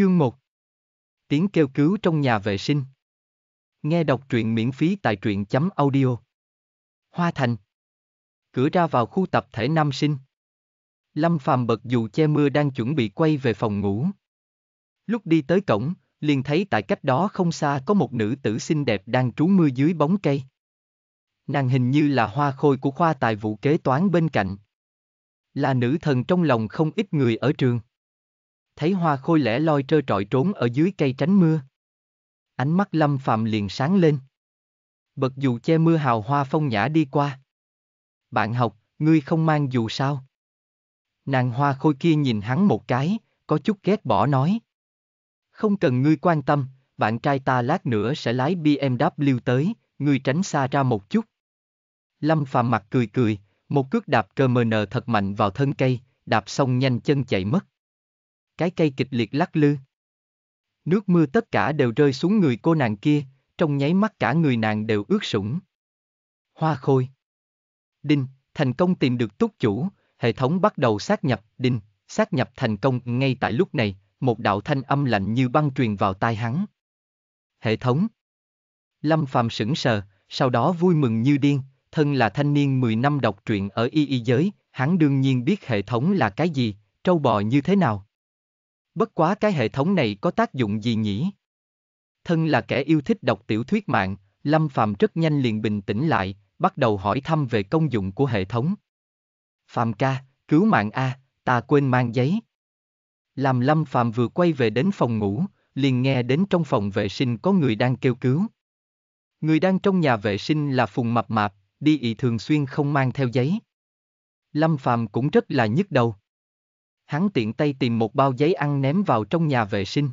Chương 1 Tiếng kêu cứu trong nhà vệ sinh Nghe đọc truyện miễn phí tại truyện chấm audio Hoa Thành Cửa ra vào khu tập thể nam sinh Lâm Phàm bật dù che mưa đang chuẩn bị quay về phòng ngủ. Lúc đi tới cổng, liền thấy tại cách đó không xa có một nữ tử xinh đẹp đang trú mưa dưới bóng cây. Nàng hình như là hoa khôi của khoa tài vụ kế toán bên cạnh. Là nữ thần trong lòng không ít người ở trường. Thấy hoa khôi lẻ loi trơ trọi trốn ở dưới cây tránh mưa. Ánh mắt lâm phàm liền sáng lên. Bật dù che mưa hào hoa phong nhã đi qua. Bạn học, ngươi không mang dù sao? Nàng hoa khôi kia nhìn hắn một cái, có chút ghét bỏ nói. Không cần ngươi quan tâm, bạn trai ta lát nữa sẽ lái BMW tới, ngươi tránh xa ra một chút. Lâm Phàm mặt cười cười, một cước đạp cơ mờ nờ thật mạnh vào thân cây, đạp xong nhanh chân chạy mất. Cái cây kịch liệt lắc lư. Nước mưa tất cả đều rơi xuống người cô nàng kia, trong nháy mắt cả người nàng đều ướt sũng. Hoa khôi. Đinh, thành công tìm được túc chủ, hệ thống bắt đầu xác nhập, đinh, xác nhập thành công ngay tại lúc này, một đạo thanh âm lạnh như băng truyền vào tai hắn. Hệ thống. Lâm Phàm sững sờ, sau đó vui mừng như điên, thân là thanh niên 10 năm đọc truyện ở y y giới, hắn đương nhiên biết hệ thống là cái gì, trâu bò như thế nào. Bất quá cái hệ thống này có tác dụng gì nhỉ? Thân là kẻ yêu thích đọc tiểu thuyết mạng, Lâm Phàm rất nhanh liền bình tĩnh lại, bắt đầu hỏi thăm về công dụng của hệ thống. Phàm ca, cứu mạng A, ta quên mang giấy. Làm Lâm Phàm vừa quay về đến phòng ngủ, liền nghe đến trong phòng vệ sinh có người đang kêu cứu. Người đang trong nhà vệ sinh là Phùng Mập Mạp, đi ị thường xuyên không mang theo giấy. Lâm Phàm cũng rất là nhức đầu. Hắn tiện tay tìm một bao giấy ăn ném vào trong nhà vệ sinh.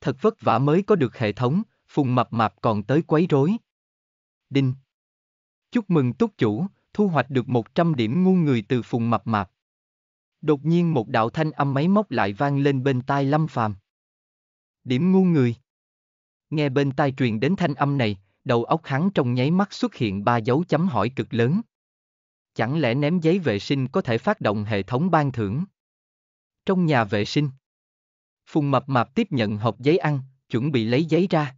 Thật vất vả mới có được hệ thống, Phùng Mập Mạp còn tới quấy rối. Đinh. Chúc mừng túc chủ, thu hoạch được 100 điểm ngu người từ Phùng Mập Mạp. Đột nhiên một đạo thanh âm máy móc lại vang lên bên tai Lâm Phàm. Điểm ngu người. Nghe bên tai truyền đến thanh âm này, đầu óc hắn trong nháy mắt xuất hiện ba dấu chấm hỏi cực lớn. Chẳng lẽ ném giấy vệ sinh có thể phát động hệ thống ban thưởng? Trong nhà vệ sinh, Phùng Mập Mạp tiếp nhận hộp giấy ăn, chuẩn bị lấy giấy ra.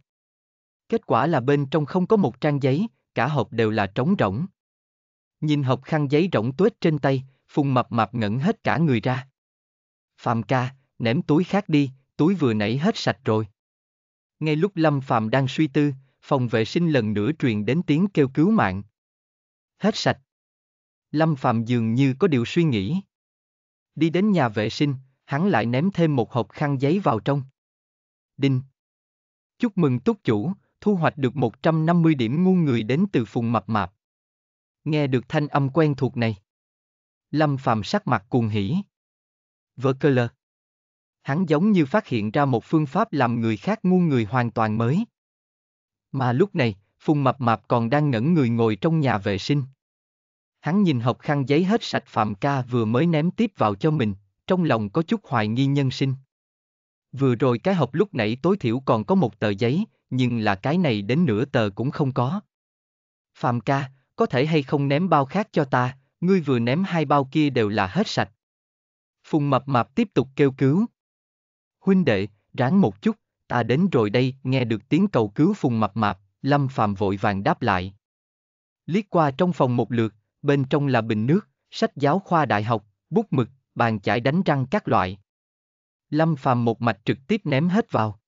Kết quả là bên trong không có một trang giấy, cả hộp đều là trống rỗng. Nhìn hộp khăn giấy rỗng tuếch trên tay, Phùng Mập Mạp ngẩn hết cả người ra. Phạm ca, ném túi khác đi, túi vừa nãy hết sạch rồi. Ngay lúc Lâm Phạm đang suy tư, phòng vệ sinh lần nữa truyền đến tiếng kêu cứu mạng. Hết sạch. Lâm Phạm dường như có điều suy nghĩ. Đi đến nhà vệ sinh, hắn lại ném thêm một hộp khăn giấy vào trong. Đinh. Chúc mừng túc chủ, thu hoạch được 150 điểm ngu người đến từ phùng mập mạp. Nghe được thanh âm quen thuộc này. Lâm Phạm sắc mặt cuồng hỉ. Vỡ cơ lơ. Hắn giống như phát hiện ra một phương pháp làm người khác ngu người hoàn toàn mới. Mà lúc này, Phùng Mập Mạp còn đang ngẩn người ngồi trong nhà vệ sinh. Hắn nhìn hộp khăn giấy hết sạch Phạm ca vừa mới ném tiếp vào cho mình, trong lòng có chút hoài nghi nhân sinh. Vừa rồi cái hộp lúc nãy tối thiểu còn có một tờ giấy, nhưng là cái này đến nửa tờ cũng không có. Phạm ca, có thể hay không ném bao khác cho ta, ngươi vừa ném hai bao kia đều là hết sạch. Phùng Mập Mạp tiếp tục kêu cứu. Huynh đệ, ráng một chút, ta đến rồi đây, nghe được tiếng cầu cứu Phùng Mập Mạp, Lâm Phạm vội vàng đáp lại. Liếc qua trong phòng một lượt, bên trong là bình nước, sách giáo khoa đại học, bút mực, bàn chải đánh răng các loại. Lâm Phàm một mạch trực tiếp ném hết vào.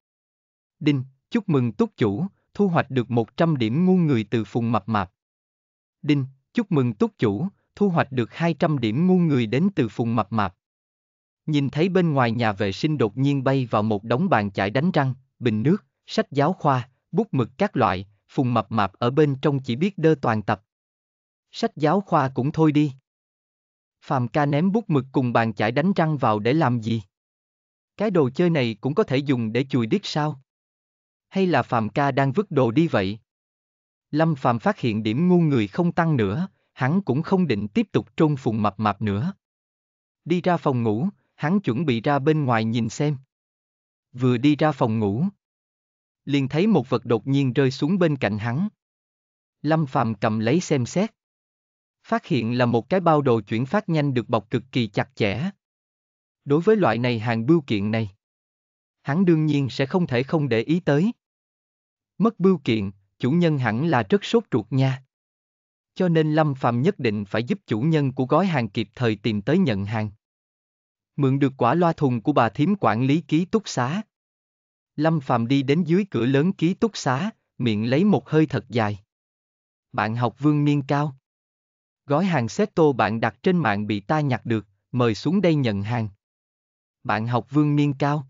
Đinh, chúc mừng túc chủ, thu hoạch được 100 điểm ngu người từ Phùng Mập Mạp. Đinh, chúc mừng túc chủ, thu hoạch được 200 điểm ngu người đến từ Phùng Mập Mạp. Nhìn thấy bên ngoài nhà vệ sinh đột nhiên bay vào một đống bàn chải đánh răng, bình nước, sách giáo khoa, bút mực các loại, Phùng Mập Mạp ở bên trong chỉ biết đơ toàn tập. Sách giáo khoa cũng thôi đi. Phạm ca ném bút mực cùng bàn chải đánh răng vào để làm gì? Cái đồ chơi này cũng có thể dùng để chùi đít sao? Hay là Phạm ca đang vứt đồ đi vậy? Lâm Phạm phát hiện điểm ngu người không tăng nữa, hắn cũng không định tiếp tục trôn phùng mập mạp nữa. Đi ra phòng ngủ, hắn chuẩn bị ra bên ngoài nhìn xem. Vừa đi ra phòng ngủ, liền thấy một vật đột nhiên rơi xuống bên cạnh hắn. Lâm Phạm cầm lấy xem xét. Phát hiện là một cái bao đồ chuyển phát nhanh được bọc cực kỳ chặt chẽ. Đối với loại này hàng bưu kiện này, Hắn đương nhiên sẽ không thể không để ý tới. Mất bưu kiện, chủ nhân hẳn là rất sốt ruột nha. Cho nên Lâm Phàm nhất định phải giúp chủ nhân của gói hàng kịp thời tìm tới nhận hàng. Mượn được quả loa thùng của bà thím quản lý ký túc xá. Lâm Phàm đi đến dưới cửa lớn ký túc xá, miệng lấy một hơi thật dài. Bạn học Vương Niên Cao. Gói hàng Seto bạn đặt trên mạng bị ta nhặt được, mời xuống đây nhận hàng. Bạn học Vương Niên Cao.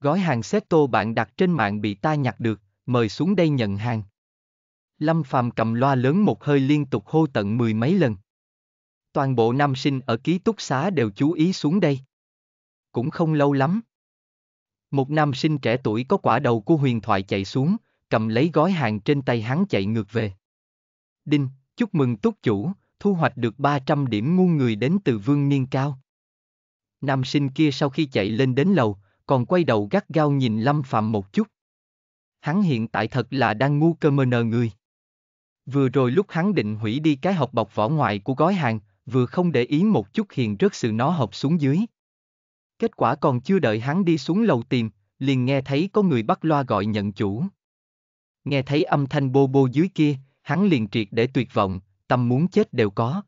Gói hàng Seto bạn đặt trên mạng bị ta nhặt được, mời xuống đây nhận hàng. Lâm Phàm cầm loa lớn một hơi liên tục hô tận mười mấy lần. Toàn bộ nam sinh ở ký túc xá đều chú ý xuống đây. Cũng không lâu lắm. Một nam sinh trẻ tuổi có quả đầu của huyền thoại chạy xuống, cầm lấy gói hàng trên tay hắn chạy ngược về. Đinh, chúc mừng túc chủ, thu hoạch được 300 điểm ngu người đến từ vương niên cao. Nam sinh kia sau khi chạy lên đến lầu, còn quay đầu gắt gao nhìn Lâm Phạm một chút. Hắn hiện tại thật là đang ngu cơ mờ nờ người. Vừa rồi lúc hắn định hủy đi cái hộp bọc vỏ ngoài của gói hàng, vừa không để ý một chút hiền rớt sự nó hộp xuống dưới. Kết quả còn chưa đợi hắn đi xuống lầu tìm, liền nghe thấy có người bắt loa gọi nhận chủ. Nghe thấy âm thanh bô bô dưới kia, hắn liền triệt để tuyệt vọng, tâm muốn chết đều có.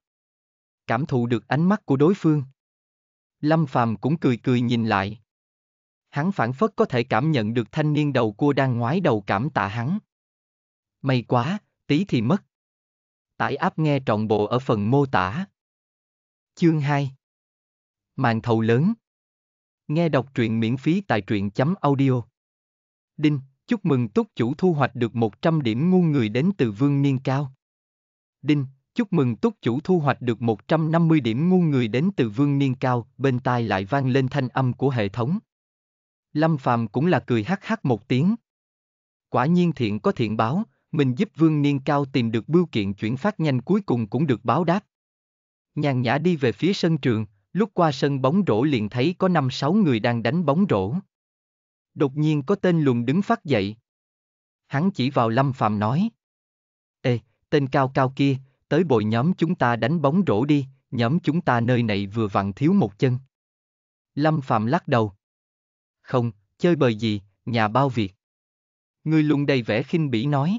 Cảm thụ được ánh mắt của đối phương. Lâm Phàm cũng cười cười nhìn lại. Hắn phản phất có thể cảm nhận được thanh niên đầu cua đang ngoái đầu cảm tạ hắn. May quá, tí thì mất. Tải áp nghe trọn bộ ở phần mô tả. Chương 2 Màn thầu lớn Nghe đọc truyện miễn phí tại truyện chấm audio. Đinh, chúc mừng túc chủ thu hoạch được 100 điểm ngu người đến từ vương niên cao. Đinh, chúc mừng túc chủ thu hoạch được 150 điểm ngu người đến từ vương niên cao, bên tai lại vang lên thanh âm của hệ thống. Lâm Phàm cũng là cười hắc hắc một tiếng. Quả nhiên thiện có thiện báo, mình giúp vương niên cao tìm được bưu kiện chuyển phát nhanh cuối cùng cũng được báo đáp. Nhàn nhã đi về phía sân trường, lúc qua sân bóng rổ liền thấy có 5-6 người đang đánh bóng rổ. Đột nhiên có tên lùn đứng phát dậy. Hắn chỉ vào Lâm Phàm nói. Tên cao cao kia, tới bồi nhóm chúng ta đánh bóng rổ đi, nhóm chúng ta nơi này vừa vặn thiếu một chân. Lâm Phạm lắc đầu. Không, chơi bời gì, nhà bao việc. Người lùn đầy vẻ khinh bỉ nói.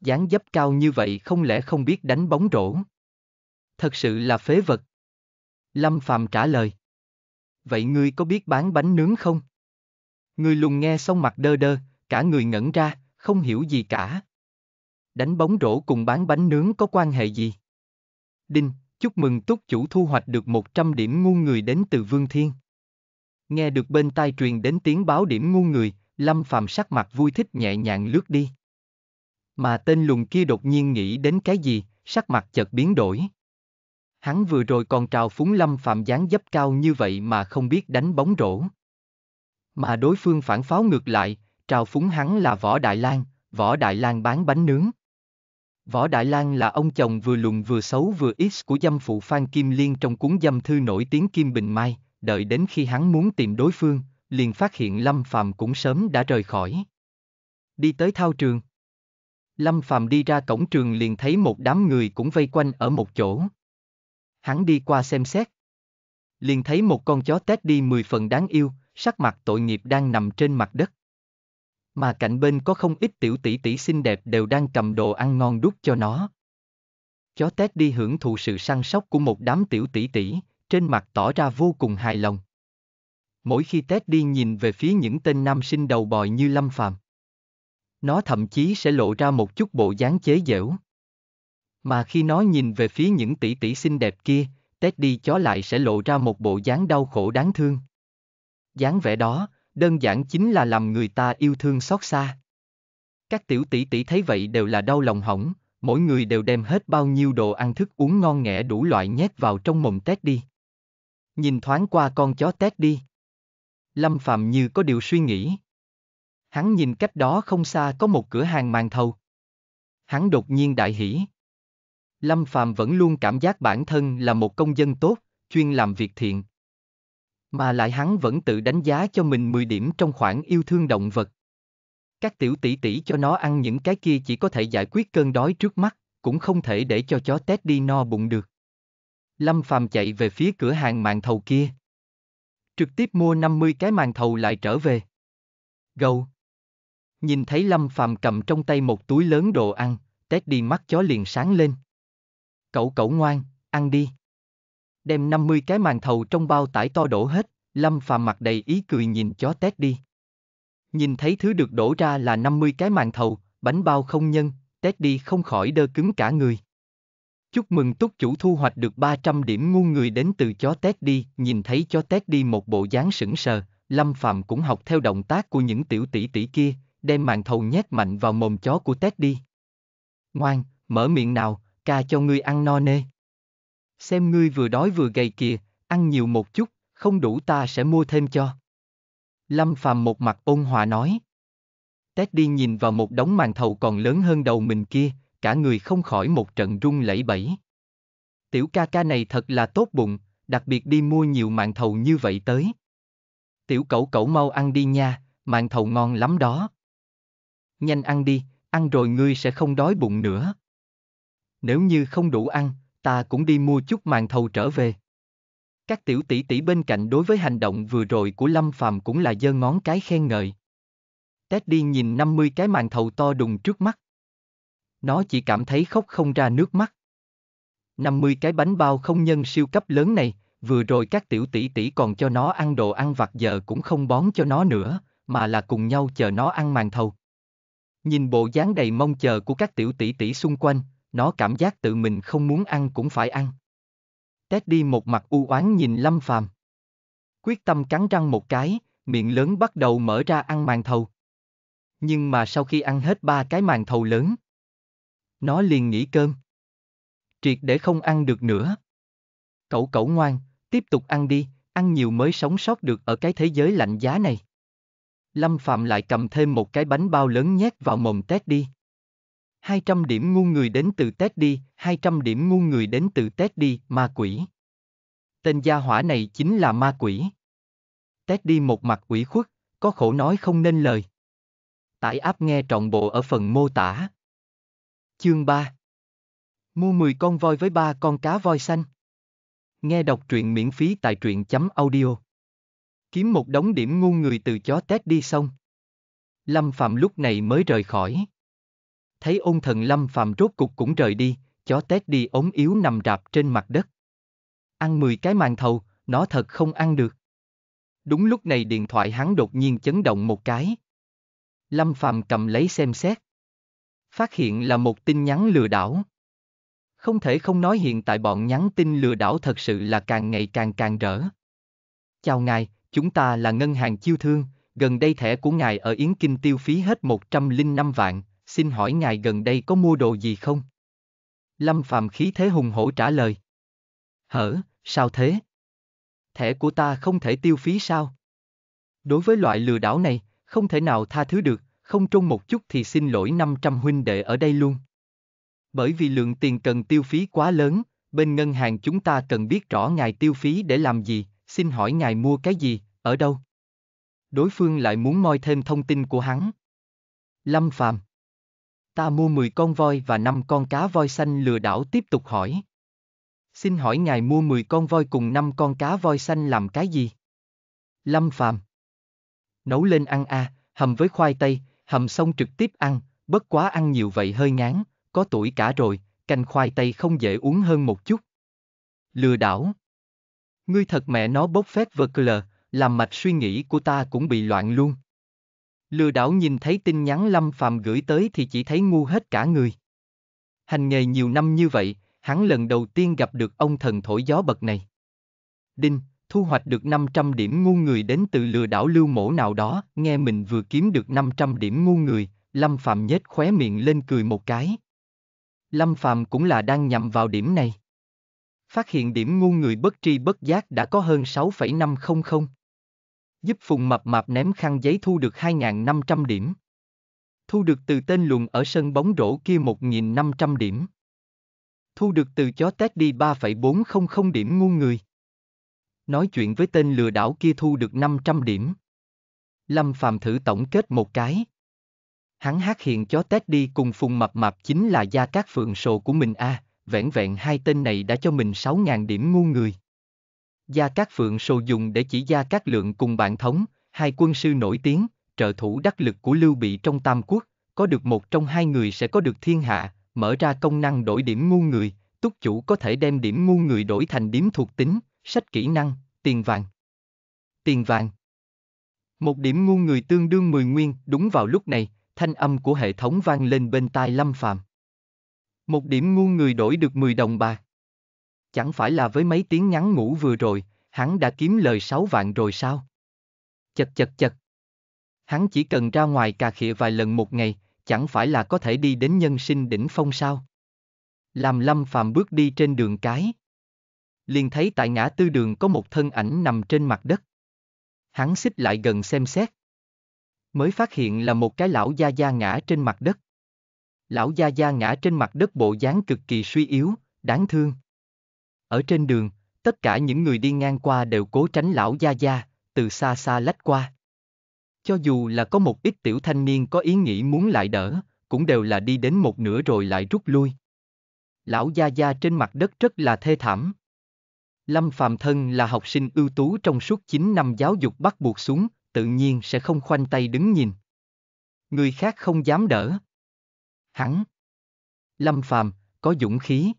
dáng dấp cao như vậy không lẽ không biết đánh bóng rổ? Thật sự là phế vật. Lâm Phạm trả lời. Vậy ngươi có biết bán bánh nướng không? Người lùn nghe xong mặt đơ đơ, cả người ngẩn ra, không hiểu gì cả. Đánh bóng rổ cùng bán bánh nướng có quan hệ gì? Đinh, chúc mừng túc chủ thu hoạch được 100 điểm ngu người đến từ Vương Thiên. Nghe được bên tai truyền đến tiếng báo điểm ngu người, Lâm Phàm sắc mặt vui thích nhẹ nhàng lướt đi. Mà tên lùn kia đột nhiên nghĩ đến cái gì, sắc mặt chợt biến đổi. Hắn vừa rồi còn trào phúng Lâm Phạm dáng dấp cao như vậy mà không biết đánh bóng rổ. Mà đối phương phản pháo ngược lại, trào phúng hắn là Võ Đại Lang, Võ Đại Lang bán bánh nướng. Võ Đại Lang là ông chồng vừa lùn vừa xấu vừa ít của dâm phụ Phan Kim Liên trong cuốn dâm thư nổi tiếng Kim Bình Mai, đợi đến khi hắn muốn tìm đối phương, liền phát hiện Lâm Phàm cũng sớm đã rời khỏi. Đi tới thao trường. Lâm Phàm đi ra cổng trường liền thấy một đám người cũng vây quanh ở một chỗ. Hắn đi qua xem xét. Liền thấy một con chó tét đi mười phần đáng yêu, sắc mặt tội nghiệp đang nằm trên mặt đất. Mà cạnh bên có không ít tiểu tỷ tỷ xinh đẹp đều đang cầm đồ ăn ngon đút cho nó. Chó tét đi hưởng thụ sự săn sóc của một đám tiểu tỷ tỷ, trên mặt tỏ ra vô cùng hài lòng. Mỗi khi Tét đi nhìn về phía những tên nam sinh đầu bòi như Lâm Phàm, nó thậm chí sẽ lộ ra một chút bộ dáng chế giễu. Mà khi nó nhìn về phía những tỷ tỷ xinh đẹp kia, Tét đi chó lại sẽ lộ ra một bộ dáng đau khổ đáng thương. dáng vẻ đó, đơn giản chính là làm người ta yêu thương xót xa. Các tiểu tỷ tỷ thấy vậy đều là đau lòng hỏng, mỗi người đều đem hết bao nhiêu đồ ăn thức uống ngon nghẻ đủ loại nhét vào trong mồm tét đi. Nhìn thoáng qua con chó tét đi. Lâm Phạm như có điều suy nghĩ. Hắn nhìn cách đó không xa có một cửa hàng màn thầu. Hắn đột nhiên đại hỉ. Lâm Phạm vẫn luôn cảm giác bản thân là một công dân tốt, chuyên làm việc thiện. Mà lại hắn vẫn tự đánh giá cho mình 10 điểm trong khoản yêu thương động vật. Các tiểu tỷ tỷ cho nó ăn những cái kia chỉ có thể giải quyết cơn đói trước mắt, cũng không thể để cho chó tét đi no bụng được. Lâm Phàm chạy về phía cửa hàng màn thầu kia. Trực tiếp mua 50 cái màn thầu lại trở về. Gâu. Nhìn thấy Lâm Phàm cầm trong tay một túi lớn đồ ăn, Teddy mắt chó liền sáng lên. Cậu cậu ngoan, ăn đi. Đem 50 cái màn thầu trong bao tải to đổ hết, Lâm Phàm mặt đầy ý cười nhìn chó Teddy. Nhìn thấy thứ được đổ ra là 50 cái màn thầu, bánh bao không nhân, Teddy không khỏi đơ cứng cả người. Chúc mừng túc chủ thu hoạch được 300 điểm ngu người đến từ chó Teddy, nhìn thấy chó Teddy một bộ dáng sững sờ, Lâm Phàm cũng học theo động tác của những tiểu tỷ tỷ kia, đem màn thầu nhét mạnh vào mồm chó của Teddy. Ngoan, mở miệng nào, ca cho ngươi ăn no nê. Xem ngươi vừa đói vừa gầy kìa, ăn nhiều một chút, không đủ ta sẽ mua thêm cho. Lâm Phàm một mặt ôn hòa nói. Teddy nhìn vào một đống màn thầu còn lớn hơn đầu mình kia, cả người không khỏi một trận run lẩy bẩy. Tiểu ca ca này thật là tốt bụng, đặc biệt đi mua nhiều màn thầu như vậy tới. Tiểu cẩu cẩu mau ăn đi nha, màn thầu ngon lắm đó. Nhanh ăn đi, ăn rồi ngươi sẽ không đói bụng nữa. Nếu như không đủ ăn, ta cũng đi mua chút màn thầu trở về. Các tiểu tỷ tỷ bên cạnh đối với hành động vừa rồi của Lâm Phàm cũng là giơ ngón cái khen ngợi. Teddy nhìn 50 cái màn thầu to đùng trước mắt. Nó chỉ cảm thấy khóc không ra nước mắt. 50 cái bánh bao không nhân siêu cấp lớn này, vừa rồi các tiểu tỷ tỷ còn cho nó ăn đồ ăn vặt giờ cũng không bón cho nó nữa, mà là cùng nhau chờ nó ăn màn thầu. Nhìn bộ dáng đầy mong chờ của các tiểu tỷ tỷ xung quanh, nó cảm giác tự mình không muốn ăn cũng phải ăn. Teddy một mặt u oán nhìn Lâm Phàm. Quyết tâm cắn răng một cái, miệng lớn bắt đầu mở ra ăn màn thầu. Nhưng mà sau khi ăn hết ba cái màn thầu lớn, nó liền nghỉ cơm. Triệt để không ăn được nữa. Cậu cậu ngoan, tiếp tục ăn đi, ăn nhiều mới sống sót được ở cái thế giới lạnh giá này. Lâm Phạm lại cầm thêm một cái bánh bao lớn nhét vào mồm Teddy. 200 điểm ngu người đến từ Teddy, 200 điểm ngu người đến từ Teddy, ma quỷ. Tên gia hỏa này chính là ma quỷ. Teddy một mặt quỷ khuất, có khổ nói không nên lời. Tải áp nghe trọn bộ ở phần mô tả. Chương 3 Mua 10 con voi với ba con cá voi xanh. Nghe đọc truyện miễn phí tại truyện chấm audio. Kiếm một đống điểm ngu người từ chó Teddy đi xong. Lâm Phạm lúc này mới rời khỏi. Thấy ôn thần Lâm Phạm rốt cục cũng rời đi, chó tét đi ống yếu nằm rạp trên mặt đất. Ăn 10 cái màn thầu, nó thật không ăn được. Đúng lúc này điện thoại hắn đột nhiên chấn động một cái. Lâm Phạm cầm lấy xem xét. Phát hiện là một tin nhắn lừa đảo. Không thể không nói hiện tại bọn nhắn tin lừa đảo thật sự là càng ngày càng càng rỡ. Chào ngài, chúng ta là ngân hàng chiêu thương, gần đây thẻ của ngài ở Yến Kinh tiêu phí hết 105 vạn, xin hỏi ngài gần đây có mua đồ gì không? Lâm Phạm khí thế hùng hổ trả lời. Hở, sao thế? Thẻ của ta không thể tiêu phí sao? Đối với loại lừa đảo này, không thể nào tha thứ được, không trung một chút thì xin lỗi 500 huynh đệ ở đây luôn. Bởi vì lượng tiền cần tiêu phí quá lớn, bên ngân hàng chúng ta cần biết rõ ngài tiêu phí để làm gì, xin hỏi ngài mua cái gì, ở đâu? Đối phương lại muốn moi thêm thông tin của hắn. Lâm Phàm Ta mua 10 con voi và 5 con cá voi xanh lừa đảo tiếp tục hỏi. Xin hỏi ngài mua 10 con voi cùng 5 con cá voi xanh làm cái gì? Lâm Phàm Nấu lên ăn a, hầm với khoai tây, hầm xong trực tiếp ăn, bất quá ăn nhiều vậy hơi ngán, có tuổi cả rồi, canh khoai tây không dễ uống hơn một chút. Lừa đảo. Ngươi thật mẹ nó bốc phét vật lờ, làm mạch suy nghĩ của ta cũng bị loạn luôn. Lừa đảo nhìn thấy tin nhắn Lâm Phàm gửi tới thì chỉ thấy ngu hết cả người. Hành nghề nhiều năm như vậy, hắn lần đầu tiên gặp được ông thần thổi gió bậc này. Đinh, thu hoạch được 500 điểm ngu người đến từ lừa đảo lưu mổ nào đó, nghe mình vừa kiếm được 500 điểm ngu người, Lâm Phạm nhếch khóe miệng lên cười một cái. Lâm Phạm cũng là đang nhằm vào điểm này. Phát hiện điểm ngu người bất tri bất giác đã có hơn 6,500. Giúp Phùng Mập Mạp ném khăn giấy thu được 2.500 điểm. Thu được từ tên luận ở sân bóng rổ kia 1.500 điểm. Thu được từ chó tét đi 3,400 điểm ngu người. Nói chuyện với tên lừa đảo kia thu được 500 điểm. Lâm Phàm thử tổng kết một cái. Hắn hát hiện chó tét đi cùng Phùng Mập Mạp chính là Gia Cát Phượng Sồ của mình a, à, vẹn vẹn hai tên này đã cho mình 6.000 điểm ngu người. Gia Cát Phượng Sô dùng để chỉ Gia Cát Lượng cùng bạn thống, hai quân sư nổi tiếng, trợ thủ đắc lực của Lưu Bị trong Tam Quốc, có được một trong hai người sẽ có được thiên hạ, mở ra công năng đổi điểm ngu người, túc chủ có thể đem điểm ngu người đổi thành điểm thuộc tính, sách kỹ năng, tiền vàng. Tiền vàng. Một điểm ngu người tương đương 10 nguyên, đúng vào lúc này, thanh âm của hệ thống vang lên bên tai Lâm Phàm. Một điểm ngu người đổi được 10 đồng bạc. Chẳng phải là với mấy tiếng ngắn ngủ vừa rồi, hắn đã kiếm lời 6 vạn rồi sao? Chật chật chật. Hắn chỉ cần ra ngoài cà khịa vài lần một ngày, chẳng phải là có thể đi đến nhân sinh đỉnh phong sao? Làm Lâm Phàm bước đi trên đường cái. Liền thấy tại ngã tư đường có một thân ảnh nằm trên mặt đất. Hắn xích lại gần xem xét. Mới phát hiện là một cái lão gia gia ngã trên mặt đất. Lão gia gia ngã trên mặt đất bộ dáng cực kỳ suy yếu, đáng thương. Ở trên đường, tất cả những người đi ngang qua đều cố tránh lão gia gia, từ xa xa lách qua. Cho dù là có một ít tiểu thanh niên có ý nghĩ muốn lại đỡ, cũng đều là đi đến một nửa rồi lại rút lui. Lão gia gia trên mặt đất rất là thê thảm. Lâm Phàm Thân là học sinh ưu tú trong suốt 9 năm giáo dục bắt buộc xuống, tự nhiên sẽ không khoanh tay đứng nhìn. Người khác không dám đỡ. Hắn. Lâm Phàm có dũng khí.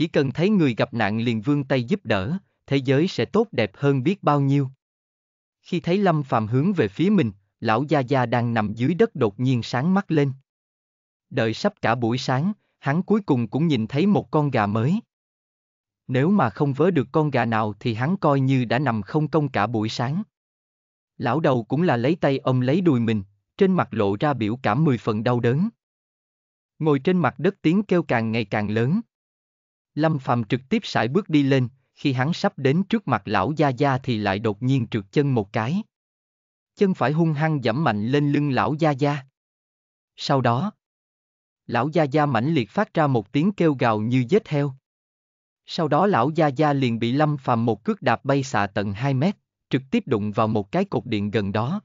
Chỉ cần thấy người gặp nạn liền vươn tay giúp đỡ, thế giới sẽ tốt đẹp hơn biết bao nhiêu. Khi thấy Lâm Phàm hướng về phía mình, lão Gia Gia đang nằm dưới đất đột nhiên sáng mắt lên. Đợi sắp cả buổi sáng, hắn cuối cùng cũng nhìn thấy một con gà mới. Nếu mà không vớ được con gà nào thì hắn coi như đã nằm không công cả buổi sáng. Lão đầu cũng là lấy tay ôm lấy đùi mình, trên mặt lộ ra biểu cảm mười phần đau đớn. Ngồi trên mặt đất tiếng kêu càng ngày càng lớn. Lâm Phàm trực tiếp sải bước đi lên, khi hắn sắp đến trước mặt lão Gia Gia thì lại đột nhiên trượt chân một cái. Chân phải hung hăng dẫm mạnh lên lưng lão Gia Gia. Sau đó, lão Gia Gia mãnh liệt phát ra một tiếng kêu gào như giết heo. Sau đó lão Gia Gia liền bị Lâm Phàm một cước đạp bay xạ tận 2 mét, trực tiếp đụng vào một cái cột điện gần đó.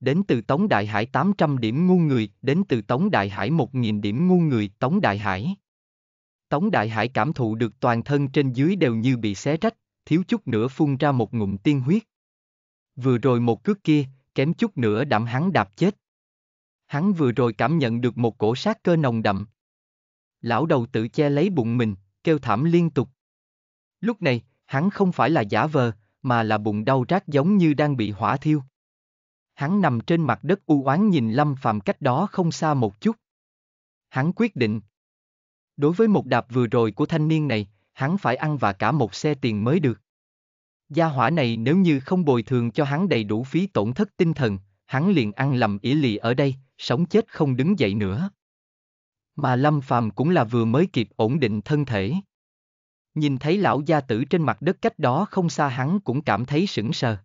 Đến từ Tống Đại Hải 800 điểm ngu người, đến từ Tống Đại Hải 1000 điểm ngu người, Tống Đại Hải. Tống Đại Hải cảm thụ được toàn thân trên dưới đều như bị xé rách, thiếu chút nữa phun ra một ngụm tiên huyết. Vừa rồi một cước kia, kém chút nữa đạm hắn đạp chết. Hắn vừa rồi cảm nhận được một cổ sát cơ nồng đậm. Lão đầu tự che lấy bụng mình, kêu thảm liên tục. Lúc này, hắn không phải là giả vờ, mà là bụng đau rát giống như đang bị hỏa thiêu. Hắn nằm trên mặt đất u oán nhìn Lâm Phàm cách đó không xa một chút. Hắn quyết định. Đối với một đạp vừa rồi của thanh niên này, hắn phải ăn và cả một xe tiền mới được. Gia hỏa này nếu như không bồi thường cho hắn đầy đủ phí tổn thất tinh thần, hắn liền ăn lầm ỉ lì ở đây, sống chết không đứng dậy nữa. Mà Lâm Phàm cũng là vừa mới kịp ổn định thân thể. Nhìn thấy lão gia tử trên mặt đất cách đó không xa hắn cũng cảm thấy sững sờ.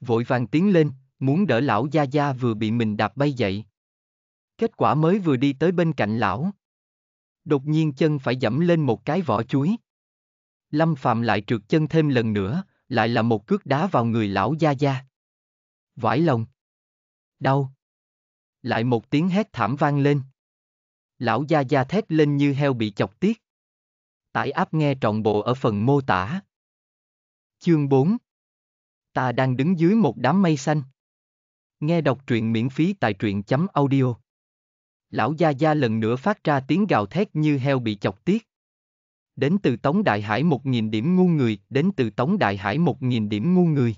Vội vàng tiến lên, muốn đỡ lão gia gia vừa bị mình đạp bay dậy. Kết quả mới vừa đi tới bên cạnh lão. Đột nhiên chân phải dẫm lên một cái vỏ chuối. Lâm Phạm lại trượt chân thêm lần nữa, lại là một cước đá vào người lão gia gia. Vãi lòng. Đau. Lại một tiếng hét thảm vang lên. Lão gia gia thét lên như heo bị chọc tiết. Tải áp nghe trọn bộ ở phần mô tả. Chương 4 Ta đang đứng dưới một đám mây xanh. Nghe đọc truyện miễn phí tại truyện chấm audio. Lão Gia Gia lần nữa phát ra tiếng gào thét như heo bị chọc tiết. Đến từ Tống Đại Hải một nghìn điểm ngu người, đến từ Tống Đại Hải một nghìn điểm ngu người.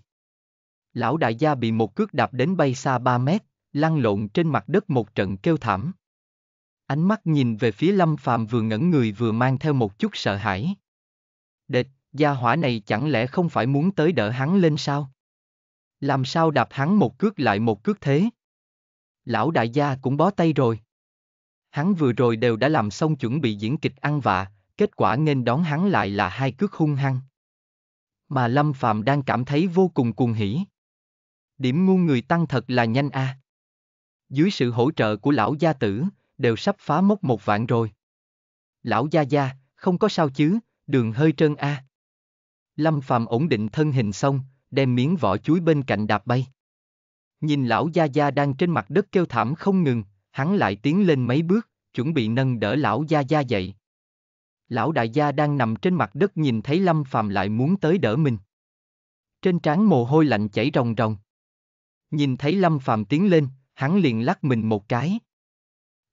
Lão Đại Gia bị một cước đạp đến bay xa 3 mét, lăn lộn trên mặt đất một trận kêu thảm. Ánh mắt nhìn về phía Lâm Phàm vừa ngẩn người vừa mang theo một chút sợ hãi. địch gia hỏa này chẳng lẽ không phải muốn tới đỡ hắn lên sao? Làm sao đạp hắn một cước lại một cước thế? Lão đại gia cũng bó tay rồi. Hắn vừa rồi đều đã làm xong chuẩn bị diễn kịch ăn vạ, kết quả nên đón hắn lại là hai cước hung hăng. Mà Lâm Phàm đang cảm thấy vô cùng cuồng hỉ. Điểm ngu người tăng thật là nhanh a. Dưới sự hỗ trợ của lão gia tử, đều sắp phá mốc một vạn rồi. Lão gia gia, không có sao chứ, đường hơi trơn a. Lâm Phàm ổn định thân hình xong, đem miếng vỏ chuối bên cạnh đạp bay. Nhìn lão gia gia đang trên mặt đất kêu thảm không ngừng, hắn lại tiến lên mấy bước, chuẩn bị nâng đỡ lão gia gia dậy. Lão đại gia đang nằm trên mặt đất nhìn thấy Lâm Phàm lại muốn tới đỡ mình. Trên trán mồ hôi lạnh chảy ròng ròng. Nhìn thấy Lâm Phàm tiến lên, hắn liền lắc mình một cái.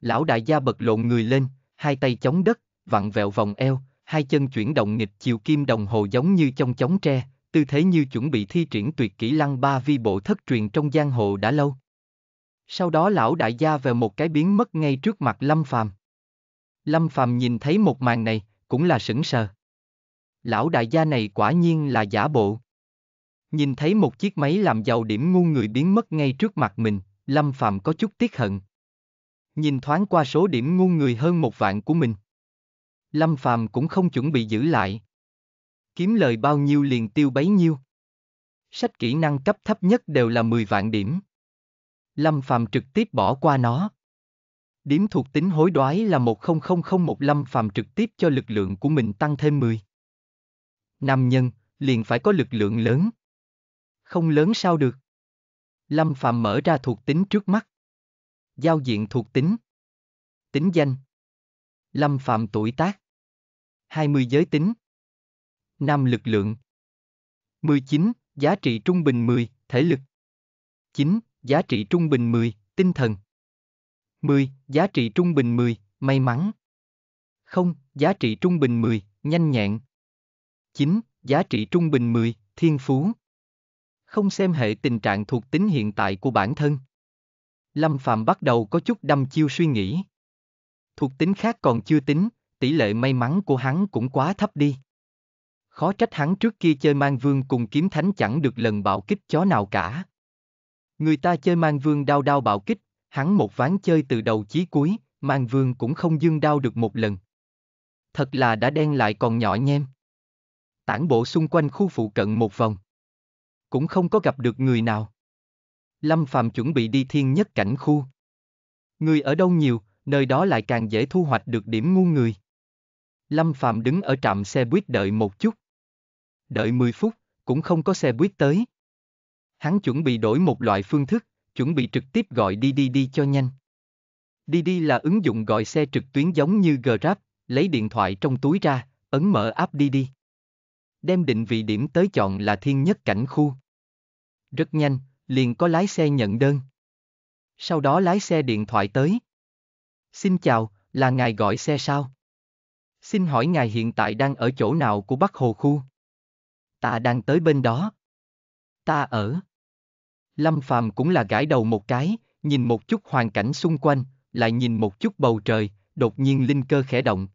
Lão đại gia bật lộn người lên, hai tay chống đất, vặn vẹo vòng eo, hai chân chuyển động nghịch chiều kim đồng hồ giống như trong chống tre, tư thế như chuẩn bị thi triển tuyệt kỹ lăng ba vi bộ thất truyền trong giang hồ đã lâu. Sau đó lão đại gia về một cái biến mất ngay trước mặt Lâm Phàm. Lâm Phàm nhìn thấy một màn này, cũng là sững sờ. Lão đại gia này quả nhiên là giả bộ. Nhìn thấy một chiếc máy làm giàu điểm ngu người biến mất ngay trước mặt mình, Lâm Phàm có chút tiếc hận. Nhìn thoáng qua số điểm ngu người hơn một vạn của mình. Lâm Phàm cũng không chuẩn bị giữ lại. Kiếm lời bao nhiêu liền tiêu bấy nhiêu. Sách kỹ năng cấp thấp nhất đều là 10 vạn điểm. Lâm Phàm trực tiếp bỏ qua nó. Điểm thuộc tính hối đoái là 10001 Lâm Phàm trực tiếp cho lực lượng của mình tăng thêm 10. Nam nhân, liền phải có lực lượng lớn. Không lớn sao được. Lâm Phàm mở ra thuộc tính trước mắt. Giao diện thuộc tính. Tính danh. Lâm Phạm tuổi tác. 20 giới tính. Nam lực lượng. 19, giá trị trung bình 10, thể lực. 9, giá trị trung bình 10, tinh thần. 10, giá trị trung bình 10, may mắn. 0, giá trị trung bình 10, nhanh nhẹn. 9, giá trị trung bình 10, thiên phú. Không xem hệ tình trạng thuộc tính hiện tại của bản thân. Lâm Phạm bắt đầu có chút đâm chiêu suy nghĩ. Thuộc tính khác còn chưa tính, tỷ lệ may mắn của hắn cũng quá thấp đi. Khó trách hắn trước kia chơi mang vương cùng kiếm thánh chẳng được lần bạo kích chó nào cả. Người ta chơi mang vương đao đao bạo kích, hắn một ván chơi từ đầu chí cuối, mang vương cũng không dương đao được một lần. Thật là đã đen lại còn nhỏ nhem. Tản bộ xung quanh khu phụ cận một vòng. Cũng không có gặp được người nào. Lâm Phàm chuẩn bị đi thiên nhất cảnh khu. Người ở đâu nhiều, nơi đó lại càng dễ thu hoạch được điểm ngu người. Lâm Phàm đứng ở trạm xe buýt đợi một chút. Đợi 10 phút, cũng không có xe buýt tới. Hắn chuẩn bị đổi một loại phương thức, chuẩn bị trực tiếp gọi đi đi đi cho nhanh. Đi đi là ứng dụng gọi xe trực tuyến giống như Grab, lấy điện thoại trong túi ra, ấn mở app đi đi. Đem định vị điểm tới chọn là thiên nhất cảnh khu. Rất nhanh, liền có lái xe nhận đơn. Sau đó lái xe điện thoại tới. Xin chào, là ngài gọi xe sao? Xin hỏi ngài hiện tại đang ở chỗ nào của Bắc Hồ Khu? Ta đang tới bên đó. Ta ở. Lâm Phàm cũng là gãi đầu một cái, nhìn một chút hoàn cảnh xung quanh, lại nhìn một chút bầu trời, đột nhiên linh cơ khẽ động.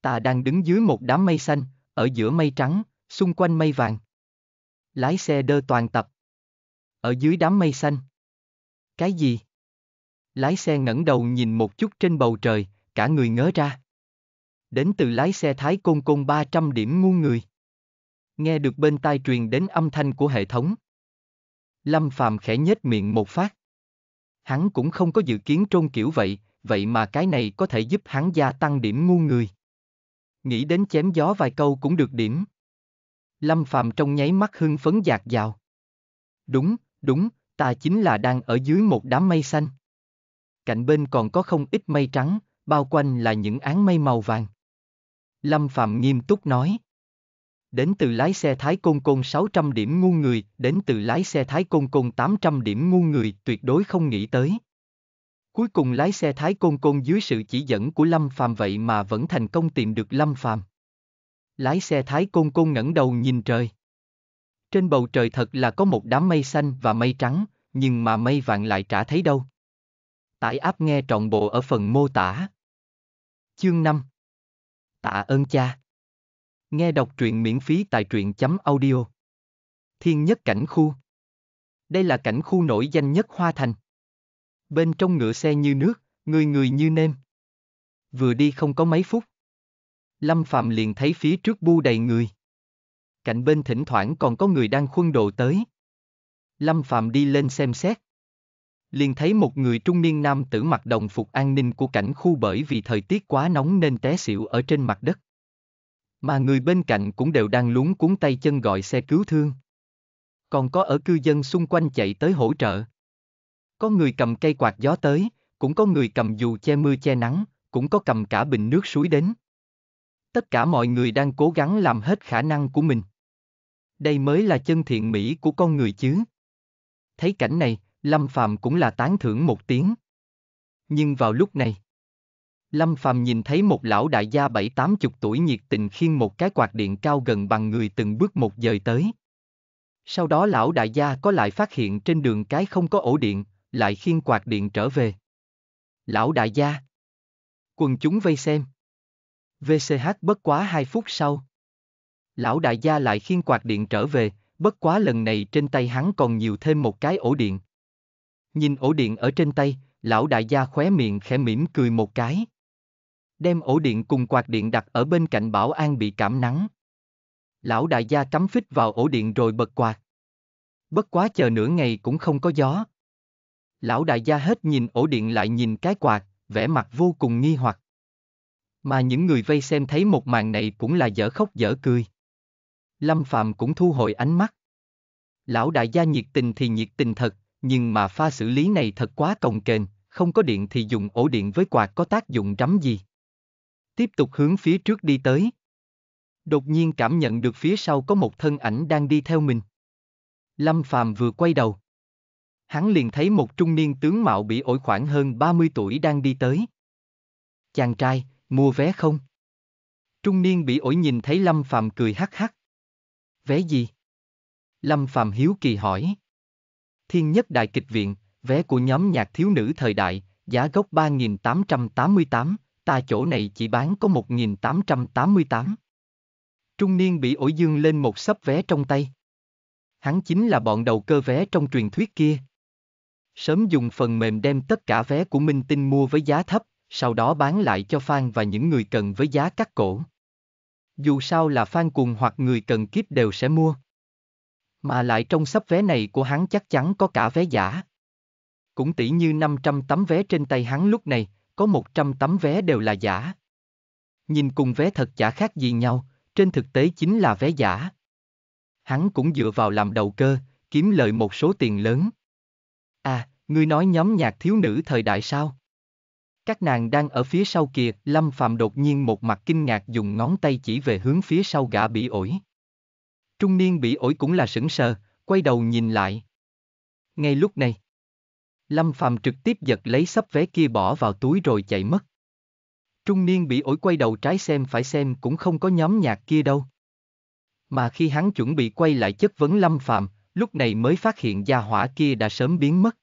Ta đang đứng dưới một đám mây xanh, ở giữa mây trắng, xung quanh mây vàng. Lái xe đơ toàn tập. Ở dưới đám mây xanh. Cái gì? Lái xe ngẩng đầu nhìn một chút trên bầu trời, cả người ngớ ra. Đến từ lái xe Thái Côn Côn 300 điểm ngu người. Nghe được bên tai truyền đến âm thanh của hệ thống. Lâm Phàm khẽ nhếch miệng một phát. Hắn cũng không có dự kiến trôn kiểu vậy, vậy mà cái này có thể giúp hắn gia tăng điểm ngu người. Nghĩ đến chém gió vài câu cũng được điểm. Lâm Phàm trong nháy mắt hưng phấn dạt dào. Đúng, đúng, ta chính là đang ở dưới một đám mây xanh. Cạnh bên còn có không ít mây trắng, bao quanh là những áng mây màu vàng. Lâm Phạm nghiêm túc nói. Đến từ lái xe Thái Côn Côn 600 điểm ngu người, đến từ lái xe Thái Côn Côn 800 điểm ngu người, tuyệt đối không nghĩ tới. Cuối cùng lái xe Thái Côn Côn dưới sự chỉ dẫn của Lâm Phàm vậy mà vẫn thành công tìm được Lâm Phàm. Lái xe Thái Côn Côn ngẩng đầu nhìn trời. Trên bầu trời thật là có một đám mây xanh và mây trắng, nhưng mà mây vàng lại trả thấy đâu. Tải áp nghe trọn bộ ở phần mô tả. Chương 5 Tạ ơn cha. Nghe đọc truyện miễn phí tại truyện chấm audio. Thiên nhất cảnh khu. Đây là cảnh khu nổi danh nhất Hoa Thành. Bên trong ngựa xe như nước, người người như nêm. Vừa đi không có mấy phút. Lâm Phạm liền thấy phía trước bu đầy người. Cạnh bên thỉnh thoảng còn có người đang khuân đồ tới. Lâm Phạm đi lên xem xét. Liền thấy một người trung niên nam tử mặc đồng phục an ninh của cảnh khu bởi vì thời tiết quá nóng nên té xỉu ở trên mặt đất. Mà người bên cạnh cũng đều đang luống cuốn tay chân gọi xe cứu thương. Còn có ở cư dân xung quanh chạy tới hỗ trợ. Có người cầm cây quạt gió tới, cũng có người cầm dù che mưa che nắng, cũng có cầm cả bình nước suối đến. Tất cả mọi người đang cố gắng làm hết khả năng của mình. Đây mới là chân thiện mỹ của con người chứ. thấy cảnh này, Lâm Phàm cũng là tán thưởng một tiếng. Nhưng vào lúc này, Lâm Phàm nhìn thấy một lão đại gia bảy tám chục tuổi nhiệt tình khiêng một cái quạt điện cao gần bằng người từng bước một dời tới. Sau đó lão đại gia có lại phát hiện trên đường cái không có ổ điện, lại khiêng quạt điện trở về. Lão đại gia. Quần chúng vây xem. VCH bất quá hai phút sau. Lão đại gia lại khiêng quạt điện trở về, bất quá lần này trên tay hắn còn nhiều thêm một cái ổ điện. Nhìn ổ điện ở trên tay, lão đại gia khóe miệng khẽ mỉm cười một cái. Đem ổ điện cùng quạt điện đặt ở bên cạnh bảo an bị cảm nắng. Lão đại gia cắm phích vào ổ điện rồi bật quạt. Bất quá chờ nửa ngày cũng không có gió. Lão đại gia hết nhìn ổ điện lại nhìn cái quạt, vẻ mặt vô cùng nghi hoặc. Mà những người vây xem thấy một màn này cũng là dở khóc dở cười. Lâm Phạm cũng thu hồi ánh mắt. Lão đại gia nhiệt tình thì nhiệt tình thật, nhưng mà pha xử lý này thật quá cồng kềnh, không có điện thì dùng ổ điện với quạt có tác dụng rắm gì. Tiếp tục hướng phía trước đi tới. Đột nhiên cảm nhận được phía sau có một thân ảnh đang đi theo mình. Lâm Phàm vừa quay đầu. Hắn liền thấy một trung niên tướng mạo bị ổi khoảng hơn 30 tuổi đang đi tới. Chàng trai, mua vé không? Trung niên bị ổi nhìn thấy Lâm Phàm cười hắc hắc. Vé gì? Lâm Phàm hiếu kỳ hỏi. Thiên nhất đại kịch viện, vé của nhóm nhạc thiếu nữ thời đại, giá gốc 3.888, ta chỗ này chỉ bán có 1.888. Trung niên bị ổi dương lên một sấp vé trong tay. Hắn chính là bọn đầu cơ vé trong truyền thuyết kia. Sớm dùng phần mềm đem tất cả vé của Minh Tinh mua với giá thấp, sau đó bán lại cho fan và những người cần với giá cắt cổ. Dù sao là fan cùng hoặc người cần kiếp đều sẽ mua. Mà lại trong sắp vé này của hắn chắc chắn có cả vé giả. Cũng tỷ như 500 tấm vé trên tay hắn lúc này, có 100 tấm vé đều là giả. Nhìn cùng vé thật chả khác gì nhau, trên thực tế chính là vé giả. Hắn cũng dựa vào làm đầu cơ, kiếm lợi một số tiền lớn. À, ngươi nói nhóm nhạc thiếu nữ thời đại sao? Các nàng đang ở phía sau kìa, Lâm Phạm đột nhiên một mặt kinh ngạc dùng ngón tay chỉ về hướng phía sau gã bị ổi. Trung niên bị ổi cũng là sững sờ, quay đầu nhìn lại. Ngay lúc này, Lâm Phàm trực tiếp giật lấy sắp vé kia bỏ vào túi rồi chạy mất. Trung niên bị ổi quay đầu trái xem phải xem cũng không có nhóm nhạc kia đâu. Mà khi hắn chuẩn bị quay lại chất vấn Lâm Phàm, lúc này mới phát hiện gia hỏa kia đã sớm biến mất.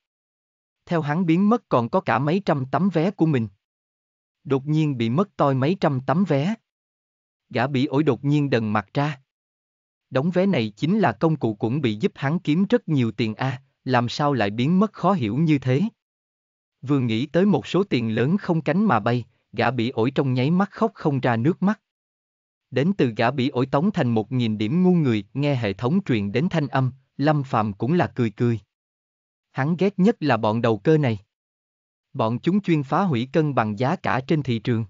Theo hắn biến mất còn có cả mấy trăm tấm vé của mình. Đột nhiên bị mất toi mấy trăm tấm vé. Gã bị ổi đột nhiên đần mặt ra. Đóng vé này chính là công cụ cũng bị giúp hắn kiếm rất nhiều tiền a, làm sao lại biến mất khó hiểu như thế. Vừa nghĩ tới một số tiền lớn không cánh mà bay, gã bị ổi trong nháy mắt khóc không ra nước mắt. Đến từ gã bị ổi tống thành một nghìn điểm ngu người, nghe hệ thống truyền đến thanh âm, Lâm Phạm cũng là cười cười. Hắn ghét nhất là bọn đầu cơ này. Bọn chúng chuyên phá hủy cân bằng giá cả trên thị trường.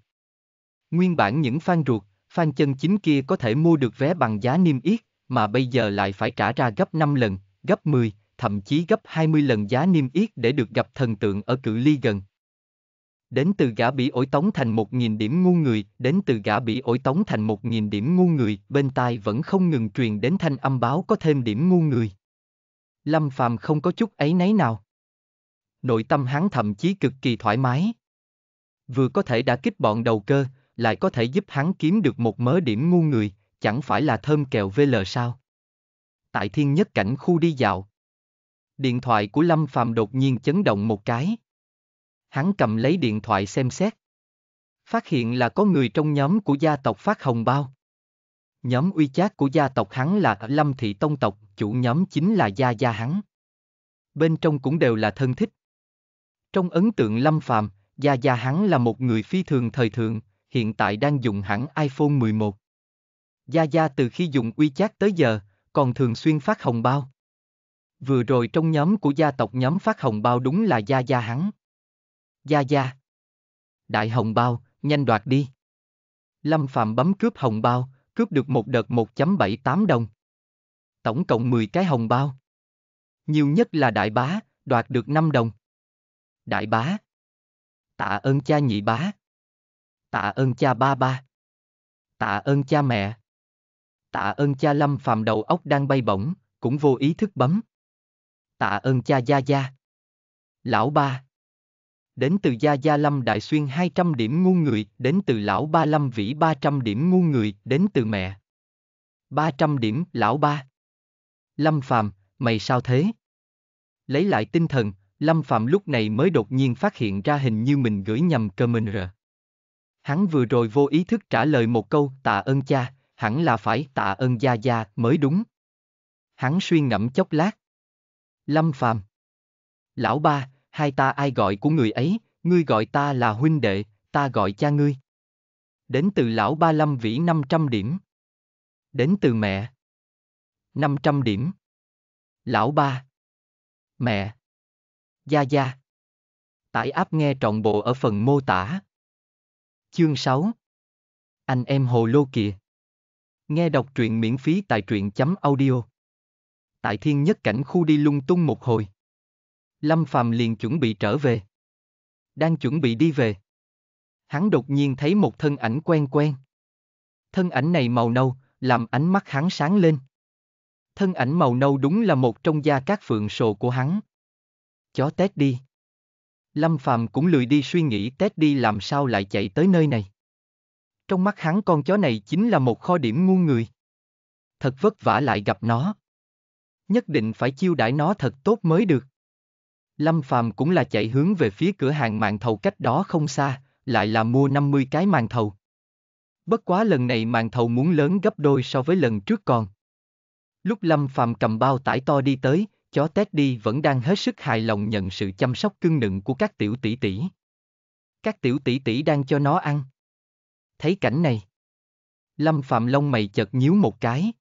Nguyên bản những fan ruột, fan chân chính kia có thể mua được vé bằng giá niêm yết, mà bây giờ lại phải trả ra gấp 5 lần, gấp 10, thậm chí gấp 20 lần giá niêm yết để được gặp thần tượng ở cự ly gần. Đến từ gã bị ổi tống thành một nghìn điểm ngu người, đến từ gã bị ổi tống thành một nghìn điểm ngu người, bên tai vẫn không ngừng truyền đến thanh âm báo có thêm điểm ngu người. Lâm Phàm không có chút ấy nấy nào. Nội tâm hắn thậm chí cực kỳ thoải mái. Vừa có thể đã kích bọn đầu cơ, lại có thể giúp hắn kiếm được một mớ điểm ngu người, chẳng phải là thơm kẹo VL sao? Tại thiên nhất cảnh khu đi dạo. Điện thoại của Lâm Phàm đột nhiên chấn động một cái. Hắn cầm lấy điện thoại xem xét. Phát hiện là có người trong nhóm của gia tộc phát hồng bao. Nhóm uy chát của gia tộc hắn là Lâm Thị Tông tộc, chủ nhóm chính là Gia Gia hắn. Bên trong cũng đều là thân thích. Trong ấn tượng Lâm Phàm, Gia Gia hắn là một người phi thường thời thượng, hiện tại đang dùng hẳn iPhone 11. Gia Gia từ khi dùng uy chát tới giờ, còn thường xuyên phát hồng bao. Vừa rồi trong nhóm của gia tộc nhóm phát hồng bao đúng là Gia Gia hắn. Gia Gia. Đại hồng bao, nhanh đoạt đi. Lâm Phạm bấm cướp hồng bao, cướp được một đợt 1.78 đồng. Tổng cộng 10 cái hồng bao. Nhiều nhất là đại bá, đoạt được 5 đồng. Đại bá. Tạ ơn cha nhị bá. Tạ ơn cha ba ba. Tạ ơn cha mẹ. Tạ ơn cha Lâm phạm đầu óc đang bay bổng, cũng vô ý thức bấm tạ ơn cha Gia Gia. Lão ba. Đến từ Gia Gia Lâm Đại Xuyên 200 điểm ngu người, đến từ Lão Ba Lâm Vĩ 300 điểm ngu người, đến từ mẹ. 300 điểm, Lão Ba. Lâm Phàm, mày sao thế? Lấy lại tinh thần, Lâm Phạm lúc này mới đột nhiên phát hiện ra hình như mình gửi nhầm comment rồi. Hắn vừa rồi vô ý thức trả lời một câu tạ ơn cha, hẳn là phải tạ ơn gia gia mới đúng. Hắn suy ngẫm chốc lát. Lâm Phàm Lão ba, hai ta ai gọi của người ấy, ngươi gọi ta là huynh đệ, ta gọi cha ngươi. Đến từ lão ba Lâm Vĩ 500 điểm. Đến từ mẹ. 500 điểm. Lão ba. Mẹ. Gia Gia. Tải áp nghe trọn bộ ở phần mô tả. Chương 6 Anh em hồ lô kìa. Nghe đọc truyện miễn phí tại truyện chấm audio. Tại thiên nhất cảnh khu đi lung tung một hồi. Lâm Phàm liền chuẩn bị trở về. Đang chuẩn bị đi về. Hắn đột nhiên thấy một thân ảnh quen quen. Thân ảnh này màu nâu, làm ánh mắt hắn sáng lên. Thân ảnh màu nâu đúng là một trong gia các phượng sồ của hắn. Chó Tết đi. Lâm Phàm cũng lười đi suy nghĩ Tết đi làm sao lại chạy tới nơi này. Trong mắt hắn con chó này chính là một kho điểm ngu người. Thật vất vả lại gặp nó. Nhất định phải chiêu đãi nó thật tốt mới được. Lâm Phàm cũng là chạy hướng về phía cửa hàng màn thầu cách đó không xa, lại là mua 50 cái màn thầu. Bất quá lần này màn thầu muốn lớn gấp đôi so với lần trước còn. Lúc Lâm Phàm cầm bao tải to đi tới, chó Teddy vẫn đang hết sức hài lòng nhận sự chăm sóc cưng nựng của các tiểu tỷ tỷ. Các tiểu tỷ tỷ đang cho nó ăn. Thấy cảnh này, Lâm Phạm lông mày chợt nhíu một cái.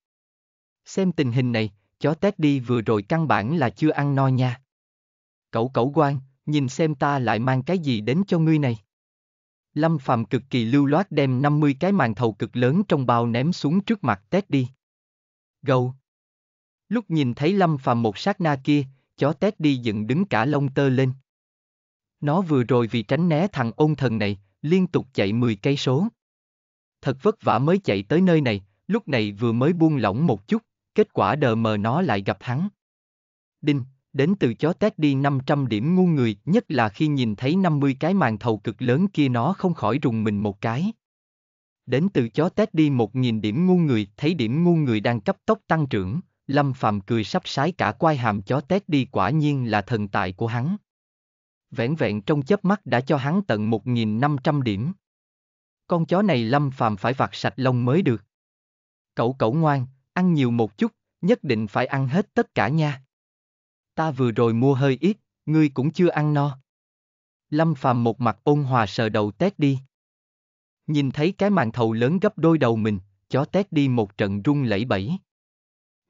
Xem tình hình này, chó Teddy vừa rồi căn bản là chưa ăn no nha. Cậu cậu quan, nhìn xem ta lại mang cái gì đến cho ngươi này. Lâm Phạm cực kỳ lưu loát đem 50 cái màn thầu cực lớn trong bao ném xuống trước mặt Teddy. Gâu. Lúc nhìn thấy Lâm Phàm một sát na kia, chó Teddy đi dựng đứng cả lông tơ lên. Nó vừa rồi vì tránh né thằng ôn thần này, liên tục chạy 10 cây số. Thật vất vả mới chạy tới nơi này, lúc này vừa mới buông lỏng một chút, kết quả đờ mờ nó lại gặp hắn. Đinh, đến từ chó tét đi 500 điểm ngu người, nhất là khi nhìn thấy 50 cái màn thầu cực lớn kia nó không khỏi rùng mình một cái. Đến từ chó tét đi 1.000 điểm ngu người, thấy điểm ngu người đang cấp tốc tăng trưởng, Lâm Phàm cười sắp sái cả quai hàm chó tét đi quả nhiên là thần tài của hắn. Vẻn vẹn trong chớp mắt đã cho hắn tận 1.500 điểm. Con chó này Lâm Phàm phải vặt sạch lông mới được. Cậu cậu ngoan, ăn nhiều một chút, nhất định phải ăn hết tất cả nha. Ta vừa rồi mua hơi ít, ngươi cũng chưa ăn no. Lâm Phàm một mặt ôn hòa sờ đầu tét đi. Nhìn thấy cái màn thầu lớn gấp đôi đầu mình, chó tét đi một trận rung lẩy bẩy.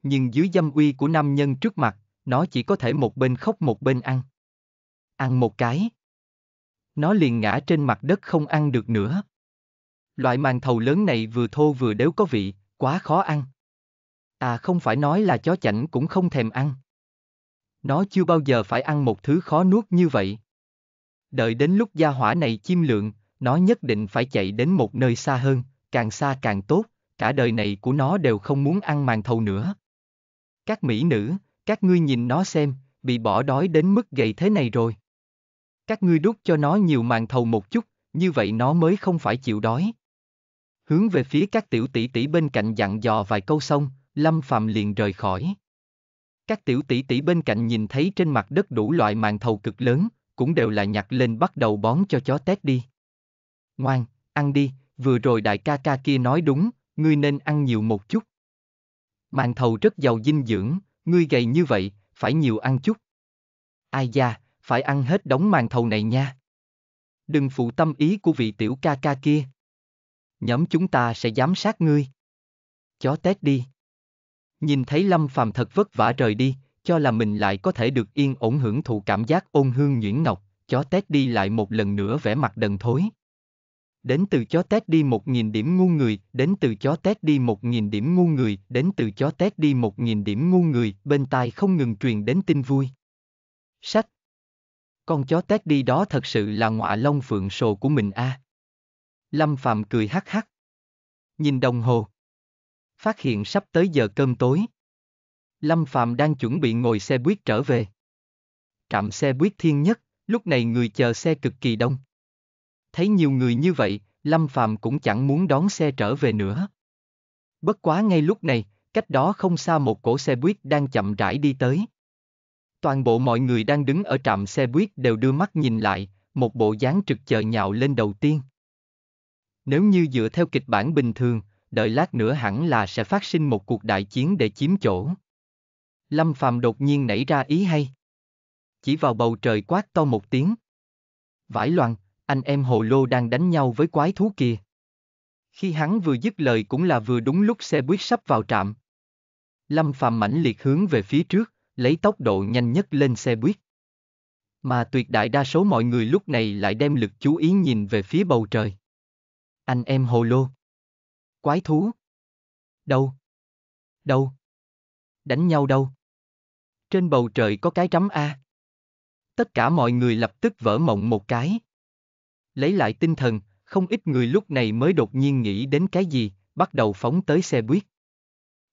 Nhưng dưới dâm uy của nam nhân trước mặt, nó chỉ có thể một bên khóc một bên ăn. Ăn một cái. Nó liền ngã trên mặt đất không ăn được nữa. Loại màn thầu lớn này vừa thô vừa đéo có vị, quá khó ăn. À không phải nói là chó chảnh cũng không thèm ăn. Nó chưa bao giờ phải ăn một thứ khó nuốt như vậy. Đợi đến lúc gia hỏa này chim lượng, nó nhất định phải chạy đến một nơi xa hơn, càng xa càng tốt, cả đời này của nó đều không muốn ăn màn thầu nữa. Các mỹ nữ, các ngươi nhìn nó xem, bị bỏ đói đến mức gầy thế này rồi. Các ngươi đút cho nó nhiều màn thầu một chút, như vậy nó mới không phải chịu đói. Hướng về phía các tiểu tỷ tỷ bên cạnh dặn dò vài câu xong, Lâm Phạm liền rời khỏi. Các tiểu tỷ tỷ bên cạnh nhìn thấy trên mặt đất đủ loại màn thầu cực lớn, cũng đều là nhặt lên bắt đầu bón cho chó tét đi. Ngoan, ăn đi, vừa rồi đại ca ca kia nói đúng, ngươi nên ăn nhiều một chút. Màn thầu rất giàu dinh dưỡng, ngươi gầy như vậy, phải nhiều ăn chút. Ai da, phải ăn hết đống màn thầu này nha. Đừng phụ tâm ý của vị tiểu ca ca kia. Nhóm chúng ta sẽ giám sát ngươi. Chó tét đi. Nhìn thấy Lâm Phàm thật vất vả rời đi, cho là mình lại có thể được yên ổn hưởng thụ cảm giác ôn hương nhuyễn ngọc, chó tét đi lại một lần nữa vẽ mặt đần thối. Đến từ chó tét đi 1.000 điểm ngu người, đến từ chó tét đi 1.000 điểm ngu người, đến từ chó tét đi 1.000 điểm ngu người, bên tai không ngừng truyền đến tin vui. Sách. Con chó tét đi đó thật sự là ngọa long phượng sồ của mình a. Lâm Phạm cười hắc hắc. Nhìn đồng hồ. Phát hiện sắp tới giờ cơm tối. Lâm Phạm đang chuẩn bị ngồi xe buýt trở về. trạm xe buýt thiên nhất, lúc này người chờ xe cực kỳ đông. Thấy nhiều người như vậy, Lâm Phàm cũng chẳng muốn đón xe trở về nữa. Bất quá ngay lúc này, cách đó không xa một cổ xe buýt đang chậm rãi đi tới. Toàn bộ mọi người đang đứng ở trạm xe buýt đều đưa mắt nhìn lại, một bộ dáng trực chờ nhạo lên đầu tiên. Nếu như dựa theo kịch bản bình thường, đợi lát nữa hẳn là sẽ phát sinh một cuộc đại chiến để chiếm chỗ. Lâm Phàm đột nhiên nảy ra ý hay. Chỉ vào bầu trời quát to một tiếng. Vải loạn, anh em hồ lô đang đánh nhau với quái thú kia. Khi hắn vừa dứt lời cũng là vừa đúng lúc xe buýt sắp vào trạm. Lâm Phàm mãnh liệt hướng về phía trước, lấy tốc độ nhanh nhất lên xe buýt. Mà tuyệt đại đa số mọi người lúc này lại đem lực chú ý nhìn về phía bầu trời. Anh em hồ lô. Quái thú. Đâu? Đâu? Đánh nhau đâu? Trên bầu trời có cái trắm A. Tất cả mọi người lập tức vỡ mộng một cái. Lấy lại tinh thần, không ít người lúc này mới đột nhiên nghĩ đến cái gì, bắt đầu phóng tới xe buýt.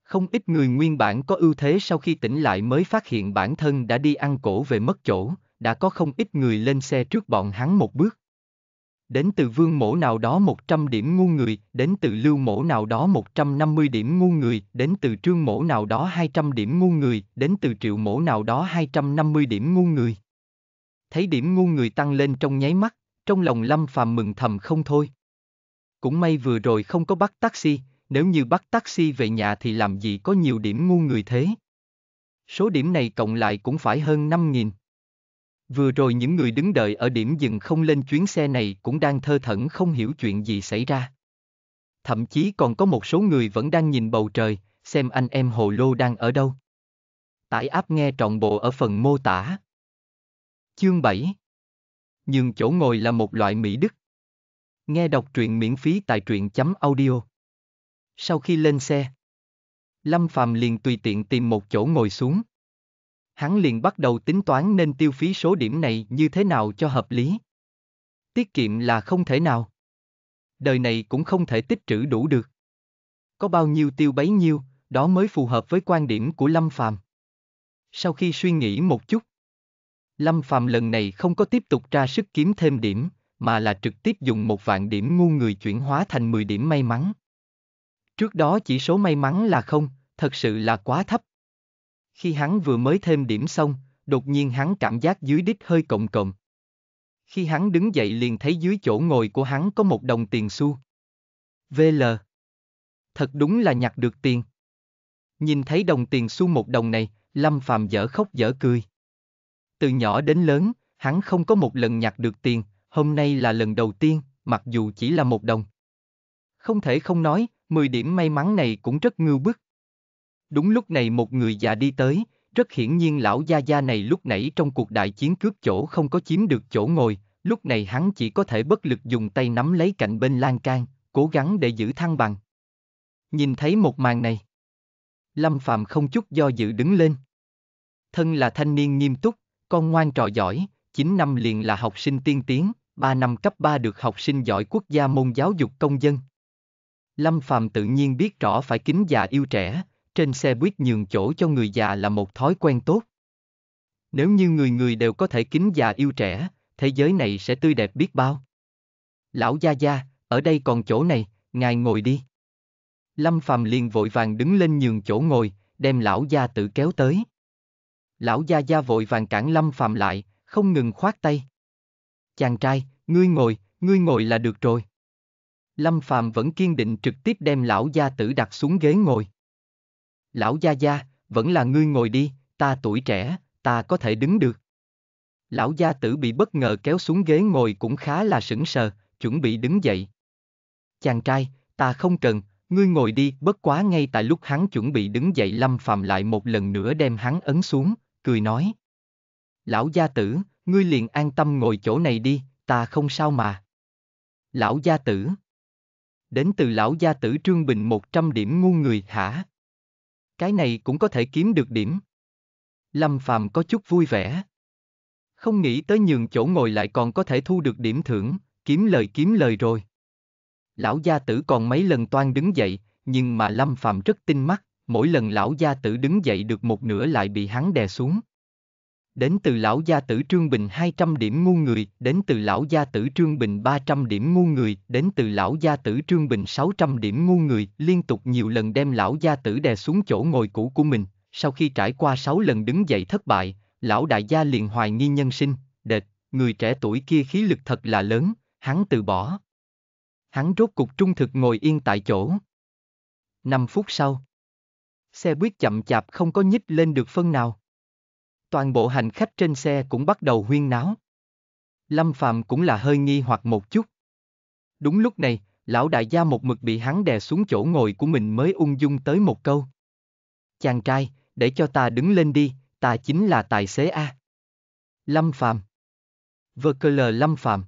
Không ít người nguyên bản có ưu thế sau khi tỉnh lại mới phát hiện bản thân đã đi ăn cổ về mất chỗ, đã có không ít người lên xe trước bọn hắn một bước. Đến từ vương mổ nào đó 100 điểm ngu người, đến từ lưu mổ nào đó 150 điểm ngu người, đến từ trương mổ nào đó 200 điểm ngu người, đến từ triệu mổ nào đó 250 điểm ngu người. Thấy điểm ngu người tăng lên trong nháy mắt, trong lòng Lâm Phàm mừng thầm không thôi. Cũng may vừa rồi không có bắt taxi, nếu như bắt taxi về nhà thì làm gì có nhiều điểm ngu người thế. Số điểm này cộng lại cũng phải hơn 5.000. Vừa rồi những người đứng đợi ở điểm dừng không lên chuyến xe này cũng đang thơ thẩn không hiểu chuyện gì xảy ra. Thậm chí còn có một số người vẫn đang nhìn bầu trời, xem anh em hồ lô đang ở đâu. Tải áp nghe trọn bộ ở phần mô tả. Chương 7 Nhưng chỗ ngồi là một loại mỹ đức. Nghe đọc truyện miễn phí tại truyện chấm audio. Sau khi lên xe, Lâm Phàm liền tùy tiện tìm một chỗ ngồi xuống hắn liền bắt đầu tính toán nên tiêu phí số điểm này như thế nào cho hợp lý. Tiết kiệm là không thể nào. Đời này cũng không thể tích trữ đủ được. Có bao nhiêu tiêu bấy nhiêu, đó mới phù hợp với quan điểm của Lâm Phàm. Sau khi suy nghĩ một chút, Lâm Phàm lần này không có tiếp tục ra sức kiếm thêm điểm, mà là trực tiếp dùng một vạn điểm ngu người chuyển hóa thành 10 điểm may mắn. Trước đó chỉ số may mắn là không, thật sự là quá thấp. Khi hắn vừa mới thêm điểm xong, đột nhiên hắn cảm giác dưới đít hơi cộm cộm. Khi hắn đứng dậy liền thấy dưới chỗ ngồi của hắn có một đồng tiền xu. VL. Thật đúng là nhặt được tiền. Nhìn thấy đồng tiền xu một đồng này, Lâm Phàm dở khóc dở cười. Từ nhỏ đến lớn, hắn không có một lần nhặt được tiền, hôm nay là lần đầu tiên, mặc dù chỉ là một đồng. Không thể không nói, 10 điểm may mắn này cũng rất ngưu bức. Đúng lúc này một người già đi tới, rất hiển nhiên lão gia gia này lúc nãy trong cuộc đại chiến cướp chỗ không có chiếm được chỗ ngồi, lúc này hắn chỉ có thể bất lực dùng tay nắm lấy cạnh bên lan can, cố gắng để giữ thăng bằng. Nhìn thấy một màn này, Lâm Phạm không chút do dự đứng lên. Thân là thanh niên nghiêm túc, con ngoan trò giỏi, 9 năm liền là học sinh tiên tiến, 3 năm cấp 3 được học sinh giỏi quốc gia môn giáo dục công dân. Lâm Phạm tự nhiên biết rõ phải kính già yêu trẻ, trên xe buýt nhường chỗ cho người già là một thói quen tốt. Nếu như người người đều có thể kính già yêu trẻ, thế giới này sẽ tươi đẹp biết bao. Lão Gia Gia, ở đây còn chỗ này, ngài ngồi đi. Lâm Phàm liền vội vàng đứng lên nhường chỗ ngồi, đem lão gia tự kéo tới. Lão gia gia vội vàng cản Lâm Phàm lại, không ngừng khoát tay. Chàng trai, ngươi ngồi, ngươi ngồi là được rồi. Lâm Phàm vẫn kiên định trực tiếp đem lão gia tử đặt xuống ghế ngồi. Lão Gia Gia, vẫn là ngươi ngồi đi, ta tuổi trẻ, ta có thể đứng được. Lão gia tử bị bất ngờ kéo xuống ghế ngồi cũng khá là sững sờ, chuẩn bị đứng dậy. Chàng trai, ta không cần, ngươi ngồi đi, bất quá ngay tại lúc hắn chuẩn bị đứng dậy Lâm Phàm lại một lần nữa đem hắn ấn xuống, cười nói. Lão gia tử, ngươi liền an tâm ngồi chỗ này đi, ta không sao mà. Lão gia tử. Đến từ lão gia tử Trương Bình 100 điểm ngu người hả? Cái này cũng có thể kiếm được điểm. Lâm Phàm có chút vui vẻ. Không nghĩ tới nhường chỗ ngồi lại còn có thể thu được điểm thưởng, kiếm lời kiếm lời rồi. Lão gia tử còn mấy lần toan đứng dậy, nhưng mà Lâm Phàm rất tinh mắt, mỗi lần lão gia tử đứng dậy được một nửa lại bị hắn đè xuống. Đến từ lão gia tử Trương Bình 200 điểm ngu người, đến từ lão gia tử Trương Bình 300 điểm ngu người, đến từ lão gia tử Trương Bình 600 điểm ngu người, liên tục nhiều lần đem lão gia tử đè xuống chỗ ngồi cũ của mình, sau khi trải qua 6 lần đứng dậy thất bại, lão đại gia liền hoài nghi nhân sinh, đệt, người trẻ tuổi kia khí lực thật là lớn, hắn từ bỏ. Hắn rốt cục trung thực ngồi yên tại chỗ. 5 phút sau, xe buýt chậm chạp không có nhích lên được phân nào toàn bộ hành khách trên xe cũng bắt đầu huyên náo. Lâm Phàm cũng là hơi nghi hoặc một chút. Đúng lúc này, lão đại gia một mực bị hắn đè xuống chỗ ngồi của mình mới ung dung tới một câu. Chàng trai, để cho ta đứng lên đi, ta chính là tài xế A. Lâm Phàm Vơ cơ lờ Lâm Phàm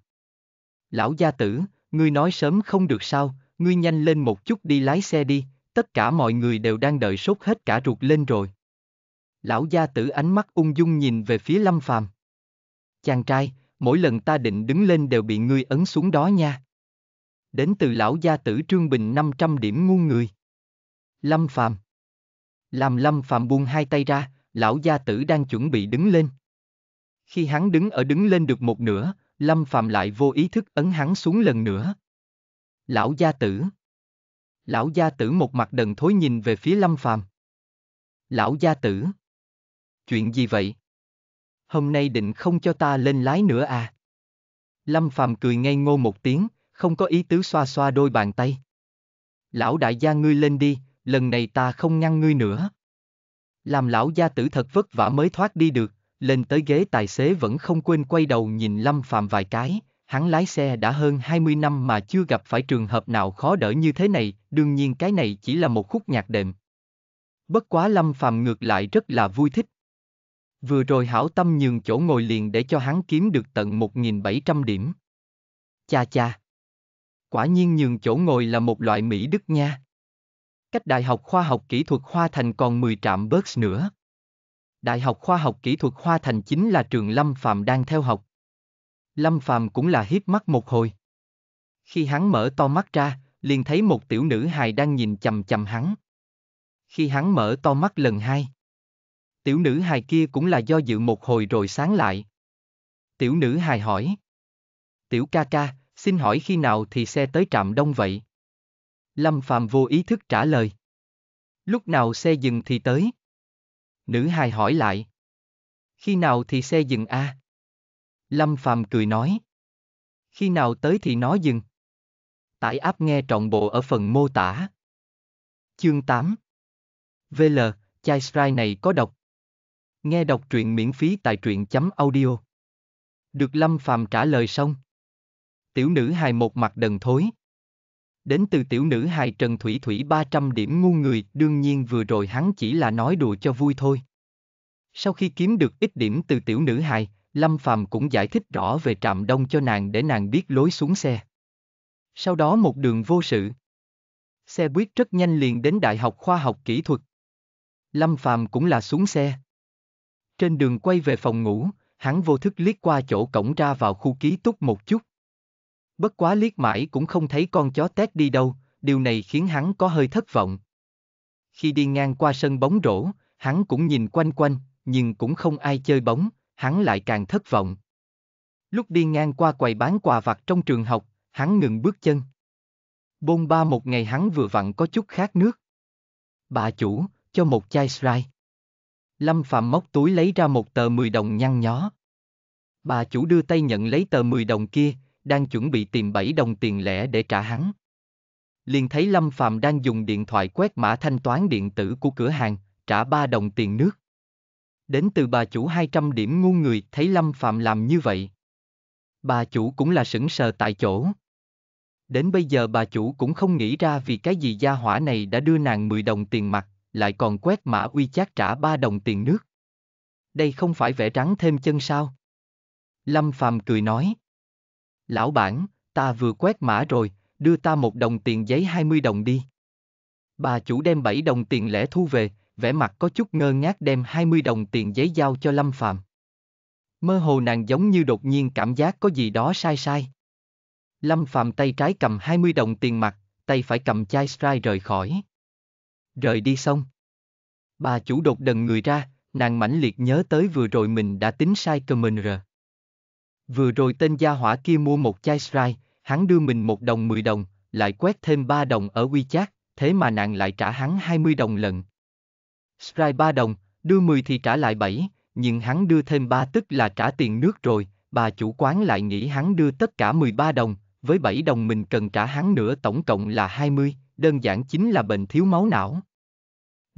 Lão gia tử, ngươi nói sớm không được sao, ngươi nhanh lên một chút đi lái xe đi, tất cả mọi người đều đang đợi sốt hết cả ruột lên rồi. Lão gia tử ánh mắt ung dung nhìn về phía Lâm Phàm. Chàng trai, mỗi lần ta định đứng lên đều bị ngươi ấn xuống đó nha. Đến từ lão gia tử Trương Bình 500 điểm ngu người. Lâm Phàm. Làm Lâm Phàm buông hai tay ra, lão gia tử đang chuẩn bị đứng lên. Khi hắn đứng ở đứng lên được một nửa, Lâm Phàm lại vô ý thức ấn hắn xuống lần nữa. Lão gia tử. Lão gia tử một mặt đần thối nhìn về phía Lâm Phàm. Lão gia tử. Chuyện gì vậy? Hôm nay định không cho ta lên lái nữa à? Lâm Phàm cười ngây ngô một tiếng, không có ý tứ xoa xoa đôi bàn tay. Lão đại gia ngươi lên đi, lần này ta không ngăn ngươi nữa. Làm lão gia tử thật vất vả mới thoát đi được, lên tới ghế tài xế vẫn không quên quay đầu nhìn Lâm Phàm vài cái, hắn lái xe đã hơn 20 năm mà chưa gặp phải trường hợp nào khó đỡ như thế này, đương nhiên cái này chỉ là một khúc nhạc đệm. Bất quá Lâm Phàm ngược lại rất là vui thích. Vừa rồi hảo tâm nhường chỗ ngồi liền để cho hắn kiếm được tận 1.700 điểm. Cha cha. Quả nhiên nhường chỗ ngồi là một loại Mỹ Đức nha. Cách Đại học Khoa học Kỹ thuật Hoa Thành còn 10 trạm bớt nữa. Đại học Khoa học Kỹ thuật Hoa Thành chính là trường Lâm phạm đang theo học. Lâm phạm cũng là hiếp mắt một hồi. Khi hắn mở to mắt ra, liền thấy một tiểu nữ hài đang nhìn chầm chầm hắn. Khi hắn mở to mắt lần hai, Tiểu nữ hài kia cũng là do dự một hồi rồi sáng lại. Tiểu nữ hài hỏi. Tiểu ca ca, xin hỏi khi nào thì xe tới trạm đông vậy? Lâm Phạm vô ý thức trả lời. Lúc nào xe dừng thì tới? Nữ hài hỏi lại. Khi nào thì xe dừng a? Lâm Phạm cười nói. Khi nào tới thì nó dừng. Tải áp nghe trọn bộ ở phần mô tả. Chương 8 VL, chai spray này có độc. Nghe đọc truyện miễn phí tại truyện chấm audio. Được Lâm Phàm trả lời xong. Tiểu nữ hài một mặt đần thối. Đến từ tiểu nữ hài Trần Thủy Thủy 300 điểm ngu người, đương nhiên vừa rồi hắn chỉ là nói đùa cho vui thôi. Sau khi kiếm được ít điểm từ tiểu nữ hài, Lâm Phàm cũng giải thích rõ về trạm đông cho nàng để nàng biết lối xuống xe. Sau đó một đường vô sự. Xe buýt rất nhanh liền đến Đại học Khoa học Kỹ thuật. Lâm Phàm cũng là xuống xe. Trên đường quay về phòng ngủ, hắn vô thức liếc qua chỗ cổng ra vào khu ký túc một chút. Bất quá liếc mãi cũng không thấy con chó tét đi đâu, điều này khiến hắn có hơi thất vọng. Khi đi ngang qua sân bóng rổ, hắn cũng nhìn quanh quanh, nhưng cũng không ai chơi bóng, hắn lại càng thất vọng. Lúc đi ngang qua quầy bán quà vặt trong trường học, hắn ngừng bước chân. Bôn ba một ngày hắn vừa vặn có chút khát nước. Bà chủ, cho một chai Sprite. Lâm Phạm móc túi lấy ra một tờ 10 đồng nhăn nhó. Bà chủ đưa tay nhận lấy tờ 10 đồng kia, đang chuẩn bị tìm 7 đồng tiền lẻ để trả hắn. Liền thấy Lâm Phạm đang dùng điện thoại quét mã thanh toán điện tử của cửa hàng, trả 3 đồng tiền nước. Đến từ bà chủ 200 điểm ngu người thấy Lâm Phạm làm như vậy. Bà chủ cũng là sững sờ tại chỗ. Đến bây giờ bà chủ cũng không nghĩ ra vì cái gì gia hỏa này đã đưa nàng 10 đồng tiền mặt, lại còn quét mã uy chát trả 3 đồng tiền nước. Đây không phải vẽ trắng thêm chân sao? Lâm Phàm cười nói. Lão bản, ta vừa quét mã rồi, đưa ta một đồng tiền giấy 20 đồng đi. Bà chủ đem 7 đồng tiền lẻ thu về, vẻ mặt có chút ngơ ngác đem 20 đồng tiền giấy giao cho Lâm Phàm. Mơ hồ nàng giống như đột nhiên cảm giác có gì đó sai sai. Lâm Phàm tay trái cầm 20 đồng tiền mặt, tay phải cầm chai Sprite rời khỏi. Rời đi xong. Bà chủ đột đần người ra, nàng mãnh liệt nhớ tới vừa rồi mình đã tính sai cơ mình rồi. Vừa rồi tên gia hỏa kia mua một chai Sprite, hắn đưa mình một đồng 10 đồng, lại quét thêm 3 đồng ở WeChat, thế mà nàng lại trả hắn 20 đồng lần. Sprite 3 đồng, đưa 10 thì trả lại 7, nhưng hắn đưa thêm 3 tức là trả tiền nước rồi, bà chủ quán lại nghĩ hắn đưa tất cả 13 đồng, với 7 đồng mình cần trả hắn nữa tổng cộng là 20, đơn giản chính là bệnh thiếu máu não.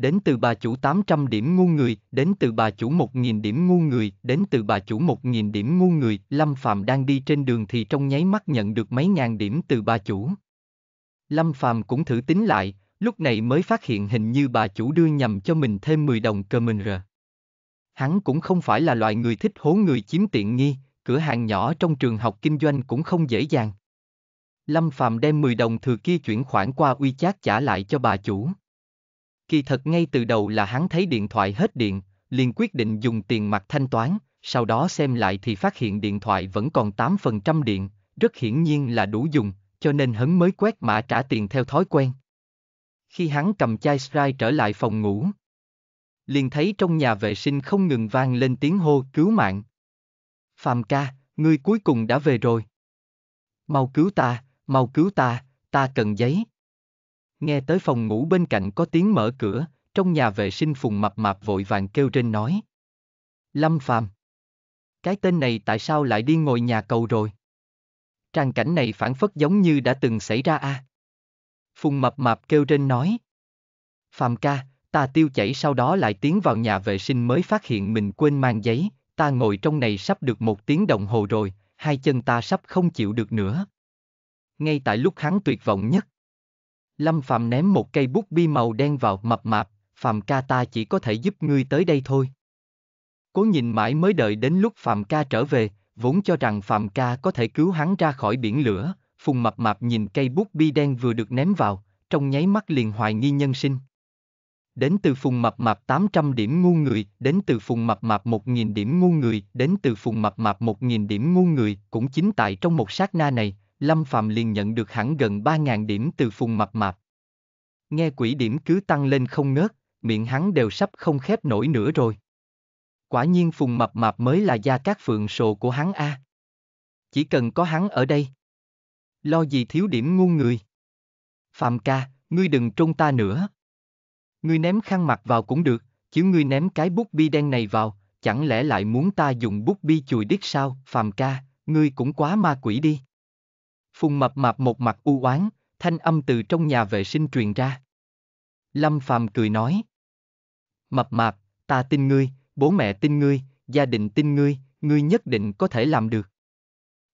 Đến từ bà chủ 800 điểm ngu người, đến từ bà chủ 1.000 điểm ngu người, đến từ bà chủ 1.000 điểm ngu người, Lâm Phạm đang đi trên đường thì trong nháy mắt nhận được mấy ngàn điểm từ bà chủ. Lâm Phạm cũng thử tính lại, lúc này mới phát hiện hình như bà chủ đưa nhầm cho mình thêm 10 đồng cơ mình rồi. Hắn cũng không phải là loại người thích hố người chiếm tiện nghi, cửa hàng nhỏ trong trường học kinh doanh cũng không dễ dàng. Lâm Phạm đem 10 đồng thừa kia chuyển khoản qua WeChat trả lại cho bà chủ. Kỳ thật ngay từ đầu là hắn thấy điện thoại hết điện, liền quyết định dùng tiền mặt thanh toán, sau đó xem lại thì phát hiện điện thoại vẫn còn 8% điện, rất hiển nhiên là đủ dùng, cho nên hắn mới quét mã trả tiền theo thói quen. Khi hắn cầm chai Sprite trở lại phòng ngủ, liền thấy trong nhà vệ sinh không ngừng vang lên tiếng hô cứu mạng. Phạm ca, ngươi cuối cùng đã về rồi. Mau cứu ta, mau cứu ta, ta cần giấy. Nghe tới phòng ngủ bên cạnh có tiếng mở cửa, trong nhà vệ sinh phùng mập mạp vội vàng kêu trên nói. Lâm Phàm Cái tên này tại sao lại đi ngồi nhà cầu rồi? Trang cảnh này phản phất giống như đã từng xảy ra a. À? Phùng mập mạp kêu trên nói. Phàm ca, ta tiêu chảy sau đó lại tiến vào nhà vệ sinh mới phát hiện mình quên mang giấy, ta ngồi trong này sắp được một tiếng đồng hồ rồi, hai chân ta sắp không chịu được nữa. Ngay tại lúc hắn tuyệt vọng nhất, Lâm Phạm ném một cây bút bi màu đen vào mập mạp, Phạm ca ta chỉ có thể giúp ngươi tới đây thôi. Cố nhìn mãi mới đợi đến lúc Phạm ca trở về, vốn cho rằng Phạm ca có thể cứu hắn ra khỏi biển lửa, Phùng mập mạp nhìn cây bút bi đen vừa được ném vào, trong nháy mắt liền hoài nghi nhân sinh. Đến từ Phùng mập mạp 800 điểm ngu người, đến từ Phùng mập mạp 1.000 điểm ngu người, đến từ Phùng mập mạp 1.000 điểm ngu người, cũng chính tại trong một sát na này, Lâm Phạm liền nhận được hẳn gần 3.000 điểm từ Phùng Mập Mạp. Nghe quỹ điểm cứ tăng lên không ngớt, miệng hắn đều sắp không khép nổi nữa rồi. Quả nhiên Phùng Mập Mạp mới là gia cát phượng sồ của hắn a. Chỉ cần có hắn ở đây. Lo gì thiếu điểm ngu người. Phạm ca, ngươi đừng trông ta nữa. Ngươi ném khăn mặt vào cũng được, chứ ngươi ném cái bút bi đen này vào, chẳng lẽ lại muốn ta dùng bút bi chùi đít sao, Phạm ca, ngươi cũng quá ma quỷ đi. Phùng mập mạp một mặt u oán, thanh âm từ trong nhà vệ sinh truyền ra. Lâm Phàm cười nói. Mập mạp, ta tin ngươi, bố mẹ tin ngươi, gia đình tin ngươi, ngươi nhất định có thể làm được.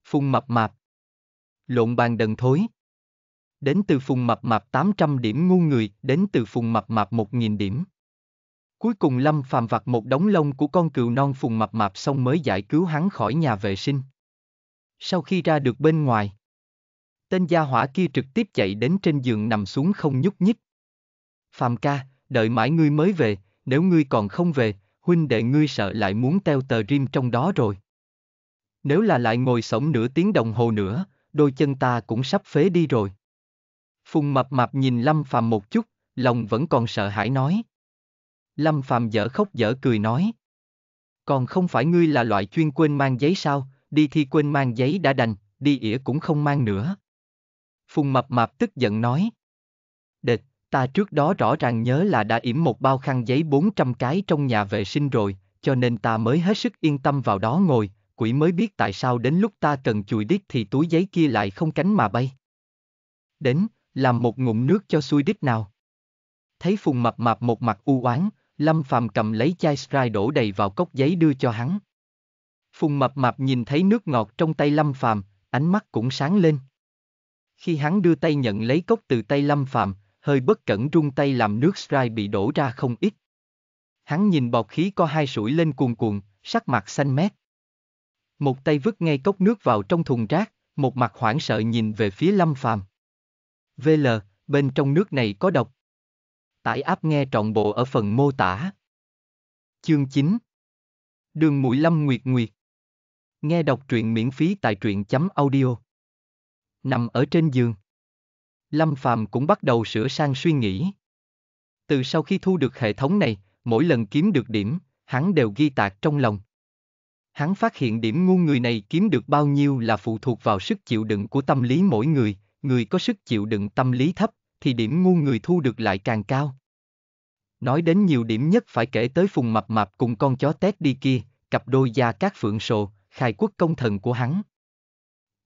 Phùng mập mạp. Lộn bàn đần thối. Đến từ phùng mập mạp 800 điểm ngu người, đến từ phùng mập mạp 1.000 điểm. Cuối cùng Lâm Phàm vặt một đống lông của con cừu non phùng mập mạp xong mới giải cứu hắn khỏi nhà vệ sinh. Sau khi ra được bên ngoài, Tên gia hỏa kia trực tiếp chạy đến trên giường nằm xuống không nhúc nhích. Phạm ca, đợi mãi ngươi mới về, nếu ngươi còn không về, huynh đệ ngươi sợ lại muốn teo tờ rim trong đó rồi. Nếu là lại ngồi sống nửa tiếng đồng hồ nữa, đôi chân ta cũng sắp phế đi rồi. Phùng mập mạp nhìn Lâm Phạm một chút, lòng vẫn còn sợ hãi nói. Lâm Phạm dở khóc dở cười nói. Còn không phải ngươi là loại chuyên quên mang giấy sao, đi thi quên mang giấy đã đành, đi ỉa cũng không mang nữa. Phùng mập mạp tức giận nói. "Địch, ta trước đó rõ ràng nhớ là đã yểm một bao khăn giấy 400 cái trong nhà vệ sinh rồi, cho nên ta mới hết sức yên tâm vào đó ngồi, quỷ mới biết tại sao đến lúc ta cần chùi đít thì túi giấy kia lại không cánh mà bay. Đến, làm một ngụm nước cho xuôi đít nào. Thấy Phùng mập mạp một mặt u oán, Lâm Phàm cầm lấy chai Sprite đổ đầy vào cốc giấy đưa cho hắn. Phùng mập mạp nhìn thấy nước ngọt trong tay Lâm Phàm, ánh mắt cũng sáng lên. Khi hắn đưa tay nhận lấy cốc từ tay Lâm Phạm, hơi bất cẩn rung tay làm nước Sprite bị đổ ra không ít. Hắn nhìn bọt khí có hai sủi lên cuồn cuộn, sắc mặt xanh mét. Một tay vứt ngay cốc nước vào trong thùng rác, một mặt hoảng sợ nhìn về phía Lâm Phàm. VL, bên trong nước này có độc. Tải áp nghe trọn bộ ở phần mô tả. Chương 9 Đường Mũi Lâm Nguyệt Nguyệt Nghe đọc truyện miễn phí tại truyện chấm audio nằm ở trên giường. Lâm Phàm cũng bắt đầu sửa sang suy nghĩ. Từ sau khi thu được hệ thống này, mỗi lần kiếm được điểm, hắn đều ghi tạc trong lòng. Hắn phát hiện điểm ngu người này kiếm được bao nhiêu là phụ thuộc vào sức chịu đựng của tâm lý mỗi người, người có sức chịu đựng tâm lý thấp, thì điểm ngu người thu được lại càng cao. Nói đến nhiều điểm nhất phải kể tới phùng mập mạp cùng con chó tét đi kia, cặp đôi gia các phượng sồ, khai quốc công thần của hắn.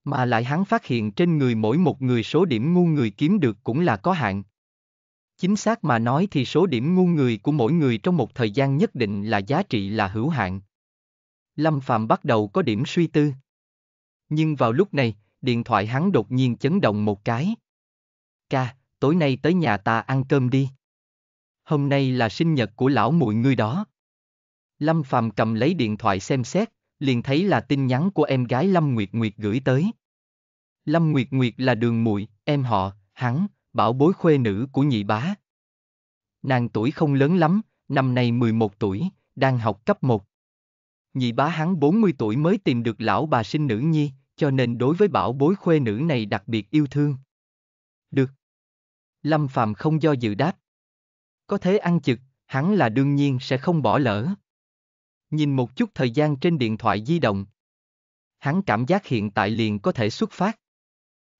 Mà lại hắn phát hiện trên người mỗi một người số điểm ngu người kiếm được cũng là có hạn. Chính xác mà nói thì số điểm ngu người của mỗi người trong một thời gian nhất định là giá trị là hữu hạn. Lâm Phàm bắt đầu có điểm suy tư. Nhưng vào lúc này, điện thoại hắn đột nhiên chấn động một cái. Ca, tối nay tới nhà ta ăn cơm đi. Hôm nay là sinh nhật của lão muội ngươi đó. Lâm Phàm cầm lấy điện thoại xem xét, liền thấy là tin nhắn của em gái Lâm Nguyệt Nguyệt gửi tới. Lâm Nguyệt Nguyệt là đường muội, em họ, hắn, bảo bối khuê nữ của nhị bá. Nàng tuổi không lớn lắm, năm nay 11 tuổi, đang học cấp 1. Nhị bá hắn 40 tuổi mới tìm được lão bà sinh nữ nhi, cho nên đối với bảo bối khuê nữ này đặc biệt yêu thương. Được. Lâm Phàm không do dự đáp. Có thế ăn chực, hắn là đương nhiên sẽ không bỏ lỡ. Nhìn một chút thời gian trên điện thoại di động. Hắn cảm giác hiện tại liền có thể xuất phát.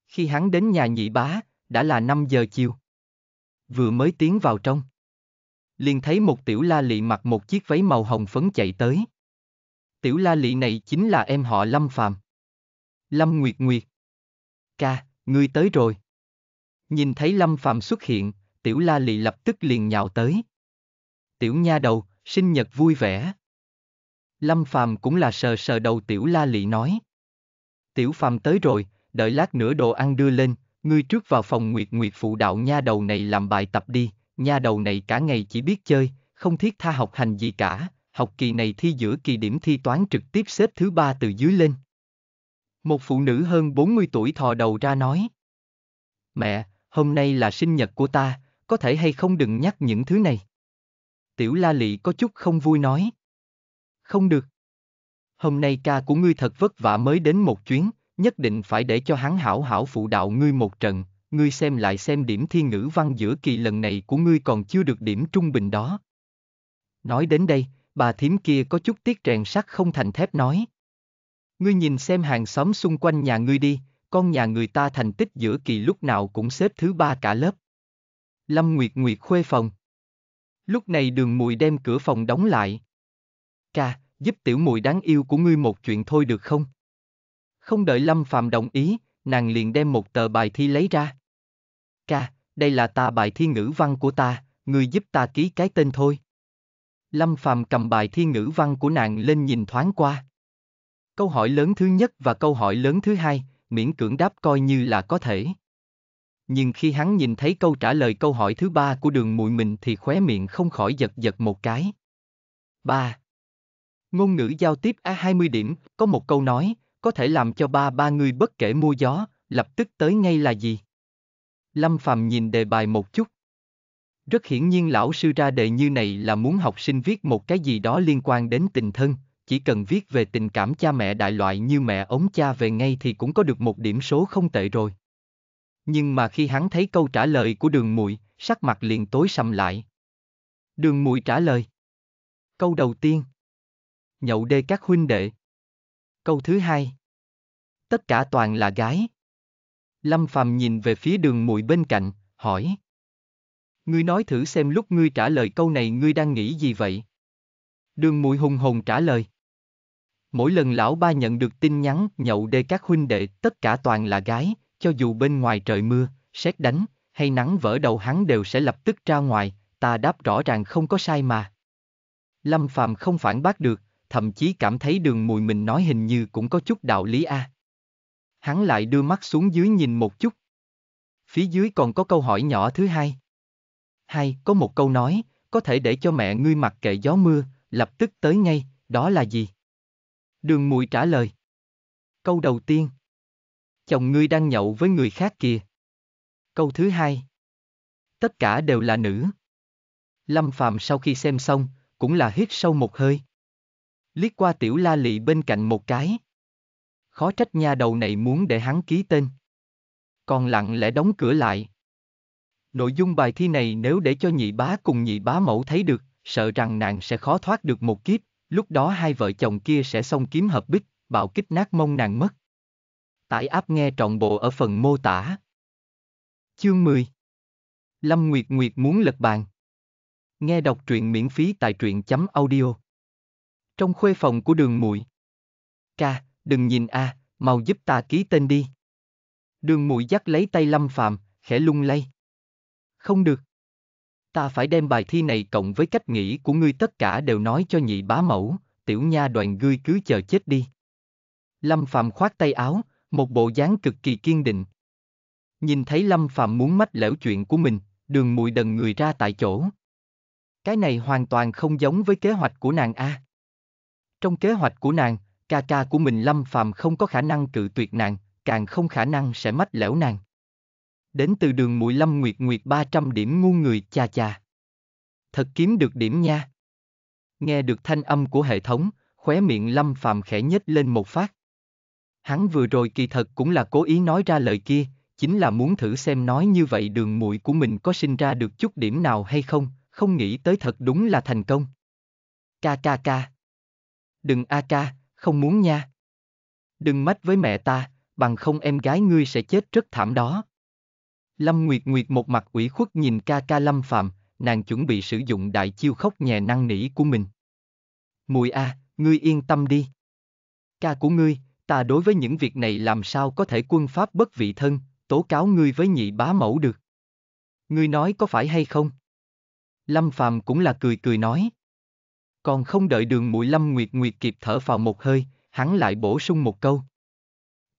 Khi hắn đến nhà nhị bá, đã là 5 giờ chiều. Vừa mới tiến vào trong. Liền thấy một tiểu la lị mặc một chiếc váy màu hồng phấn chạy tới. Tiểu la lị này chính là em họ Lâm Phàm. Lâm Nguyệt Nguyệt. Ca, ngươi tới rồi. Nhìn thấy Lâm Phàm xuất hiện, tiểu la lị lập tức liền nhào tới. Tiểu nha đầu, sinh nhật vui vẻ. Lâm Phàm cũng là sờ sờ đầu tiểu la lị nói. Tiểu Phàm tới rồi, đợi lát nữa đồ ăn đưa lên, ngươi trước vào phòng Nguyệt Nguyệt phụ đạo nha đầu này làm bài tập đi, nha đầu này cả ngày chỉ biết chơi, không thiết tha học hành gì cả, học kỳ này thi giữa kỳ điểm thi toán trực tiếp xếp thứ ba từ dưới lên. Một phụ nữ hơn 40 tuổi thò đầu ra nói. Mẹ, hôm nay là sinh nhật của ta, có thể hay không đừng nhắc những thứ này. Tiểu La Lị có chút không vui nói. Không được. Hôm nay ca của ngươi thật vất vả mới đến một chuyến, nhất định phải để cho hắn hảo hảo phụ đạo ngươi một trận, ngươi xem lại xem điểm thi ngữ văn giữa kỳ lần này của ngươi còn chưa được điểm trung bình đó. Nói đến đây, bà thím kia có chút tiếc rèn sắt không thành thép nói. Ngươi nhìn xem hàng xóm xung quanh nhà ngươi đi, con nhà người ta thành tích giữa kỳ lúc nào cũng xếp thứ ba cả lớp. Lâm Nguyệt Nguyệt khuê phòng. Lúc này đường mùi đem cửa phòng đóng lại. Ca, giúp tiểu mùi đáng yêu của ngươi một chuyện thôi được không? Không đợi Lâm Phạm đồng ý, nàng liền đem một tờ bài thi lấy ra. Ca, đây là ta bài thi ngữ văn của ta, ngươi giúp ta ký cái tên thôi. Lâm Phạm cầm bài thi ngữ văn của nàng lên nhìn thoáng qua. Câu hỏi lớn thứ nhất và câu hỏi lớn thứ hai, miễn cưỡng đáp coi như là có thể. Nhưng khi hắn nhìn thấy câu trả lời câu hỏi thứ ba của đường mùi mình thì khóe miệng không khỏi giật giật một cái. 3. Ngôn ngữ giao tiếp A20 điểm, có một câu nói, có thể làm cho ba ba người bất kể mua gió, lập tức tới ngay là gì? Lâm Phàm nhìn đề bài một chút. Rất hiển nhiên lão sư ra đề như này là muốn học sinh viết một cái gì đó liên quan đến tình thân, chỉ cần viết về tình cảm cha mẹ đại loại như mẹ ống cha về ngay thì cũng có được một điểm số không tệ rồi. Nhưng mà khi hắn thấy câu trả lời của đường mùi, sắc mặt liền tối sầm lại. Đường mùi trả lời. Câu đầu tiên. Nhậu đê các huynh đệ. Câu thứ hai. Tất cả toàn là gái. Lâm Phàm nhìn về phía đường mùi bên cạnh, hỏi. Ngươi nói thử xem lúc ngươi trả lời câu này ngươi đang nghĩ gì vậy? Đường mùi hùng hồn trả lời. Mỗi lần lão ba nhận được tin nhắn nhậu đê các huynh đệ tất cả toàn là gái, cho dù bên ngoài trời mưa, sét đánh, hay nắng vỡ đầu hắn đều sẽ lập tức ra ngoài, ta đáp rõ ràng không có sai mà. Lâm Phàm không phản bác được, thậm chí cảm thấy đường mùi mình nói hình như cũng có chút đạo lý a. Hắn lại đưa mắt xuống dưới nhìn một chút. Phía dưới còn có câu hỏi nhỏ thứ hai. Hai, có một câu nói, có thể để cho mẹ ngươi mặc kệ gió mưa, lập tức tới ngay, đó là gì? Đường mùi trả lời. Câu đầu tiên. Chồng ngươi đang nhậu với người khác kìa. Câu thứ hai. Tất cả đều là nữ. Lâm Phàm sau khi xem xong, cũng là hít sâu một hơi. Liếc qua tiểu la lị bên cạnh một cái. Khó trách nha đầu này muốn để hắn ký tên. Còn lặng lẽ đóng cửa lại. Nội dung bài thi này nếu để cho nhị bá cùng nhị bá mẫu thấy được, sợ rằng nàng sẽ khó thoát được một kiếp, lúc đó hai vợ chồng kia sẽ xong kiếm hợp bích, bạo kích nát mông nàng mất. Tải áp nghe trọn bộ ở phần mô tả. Chương 10 Lâm Nguyệt Nguyệt muốn lật bàn. Nghe đọc truyện miễn phí tại truyện chấm audio. Trong khuê phòng của đường muội Ca, đừng nhìn a, mau giúp ta ký tên đi. Đường muội dắt lấy tay Lâm Phạm, khẽ lung lay. Không được. Ta phải đem bài thi này cộng với cách nghĩ của ngươi tất cả đều nói cho nhị bá mẫu, tiểu nha đoàn ngươi cứ chờ chết đi. Lâm Phạm khoát tay áo, một bộ dáng cực kỳ kiên định. Nhìn thấy Lâm Phạm muốn mách lẻo chuyện của mình, đường mùi đần người ra tại chỗ. Cái này hoàn toàn không giống với kế hoạch của nàng A. Trong kế hoạch của nàng, ca ca của mình Lâm Phạm không có khả năng cự tuyệt nàng, càng không khả năng sẽ mách lẻo nàng. Đến từ đường mũi Lâm Nguyệt Nguyệt 300 điểm ngu người cha cha. Thật kiếm được điểm nha. Nghe được thanh âm của hệ thống, khóe miệng Lâm Phạm khẽ nhếch lên một phát. Hắn vừa rồi kỳ thật cũng là cố ý nói ra lời kia, chính là muốn thử xem nói như vậy đường muội của mình có sinh ra được chút điểm nào hay không, không nghĩ tới thật đúng là thành công. Ca ca ca. Đừng a ca, không muốn nha. Đừng mách với mẹ ta, bằng không em gái ngươi sẽ chết rất thảm đó. Lâm Nguyệt Nguyệt một mặt ủy khuất nhìn ca ca Lâm Phạm, nàng chuẩn bị sử dụng đại chiêu khóc nhè năng nỉ của mình. Mùi a, ngươi yên tâm đi. Ca của ngươi, ta đối với những việc này làm sao có thể quân pháp bất vị thân, tố cáo ngươi với nhị bá mẫu được. Ngươi nói có phải hay không? Lâm Phàm cũng là cười cười nói. Còn không đợi đường mũi Lâm Nguyệt Nguyệt kịp thở vào một hơi, hắn lại bổ sung một câu.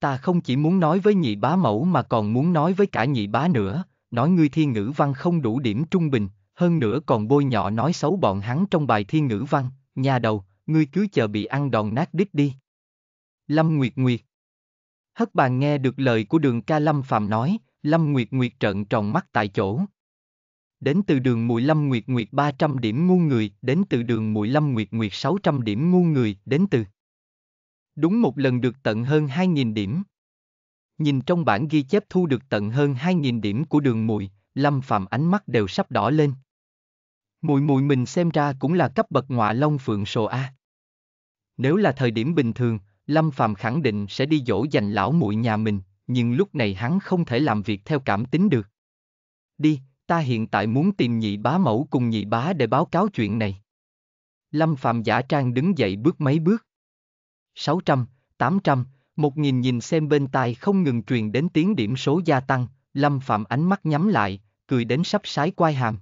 Ta không chỉ muốn nói với nhị bá mẫu mà còn muốn nói với cả nhị bá nữa, nói ngươi thi ngữ văn không đủ điểm trung bình, hơn nữa còn bôi nhọ nói xấu bọn hắn trong bài thi ngữ văn, nhà đầu, ngươi cứ chờ bị ăn đòn nát đít đi. Lâm Nguyệt Nguyệt Hất bàn nghe được lời của đường ca Lâm Phạm nói, Lâm Nguyệt Nguyệt trợn tròn mắt tại chỗ. Đến từ đường Mùi Lâm Nguyệt Nguyệt 300 điểm ngu người, đến từ đường Mùi Lâm Nguyệt Nguyệt 600 điểm ngu người, đến từ. Đúng một lần được tận hơn 2.000 điểm. Nhìn trong bản ghi chép thu được tận hơn 2.000 điểm của đường Mùi, Lâm Phạm ánh mắt đều sắp đỏ lên. Mùi mùi mình xem ra cũng là cấp bậc ngọa long phượng sồ A. Nếu là thời điểm bình thường, Lâm Phạm khẳng định sẽ đi dỗ dành lão muội nhà mình, nhưng lúc này hắn không thể làm việc theo cảm tính được. Đi, ta hiện tại muốn tìm nhị bá mẫu cùng nhị bá để báo cáo chuyện này. Lâm Phạm giả trang đứng dậy bước mấy bước. 600, 800, 1000 nhìn xem bên tai không ngừng truyền đến tiếng điểm số gia tăng, Lâm Phạm ánh mắt nhắm lại, cười đến sắp sái quai hàm.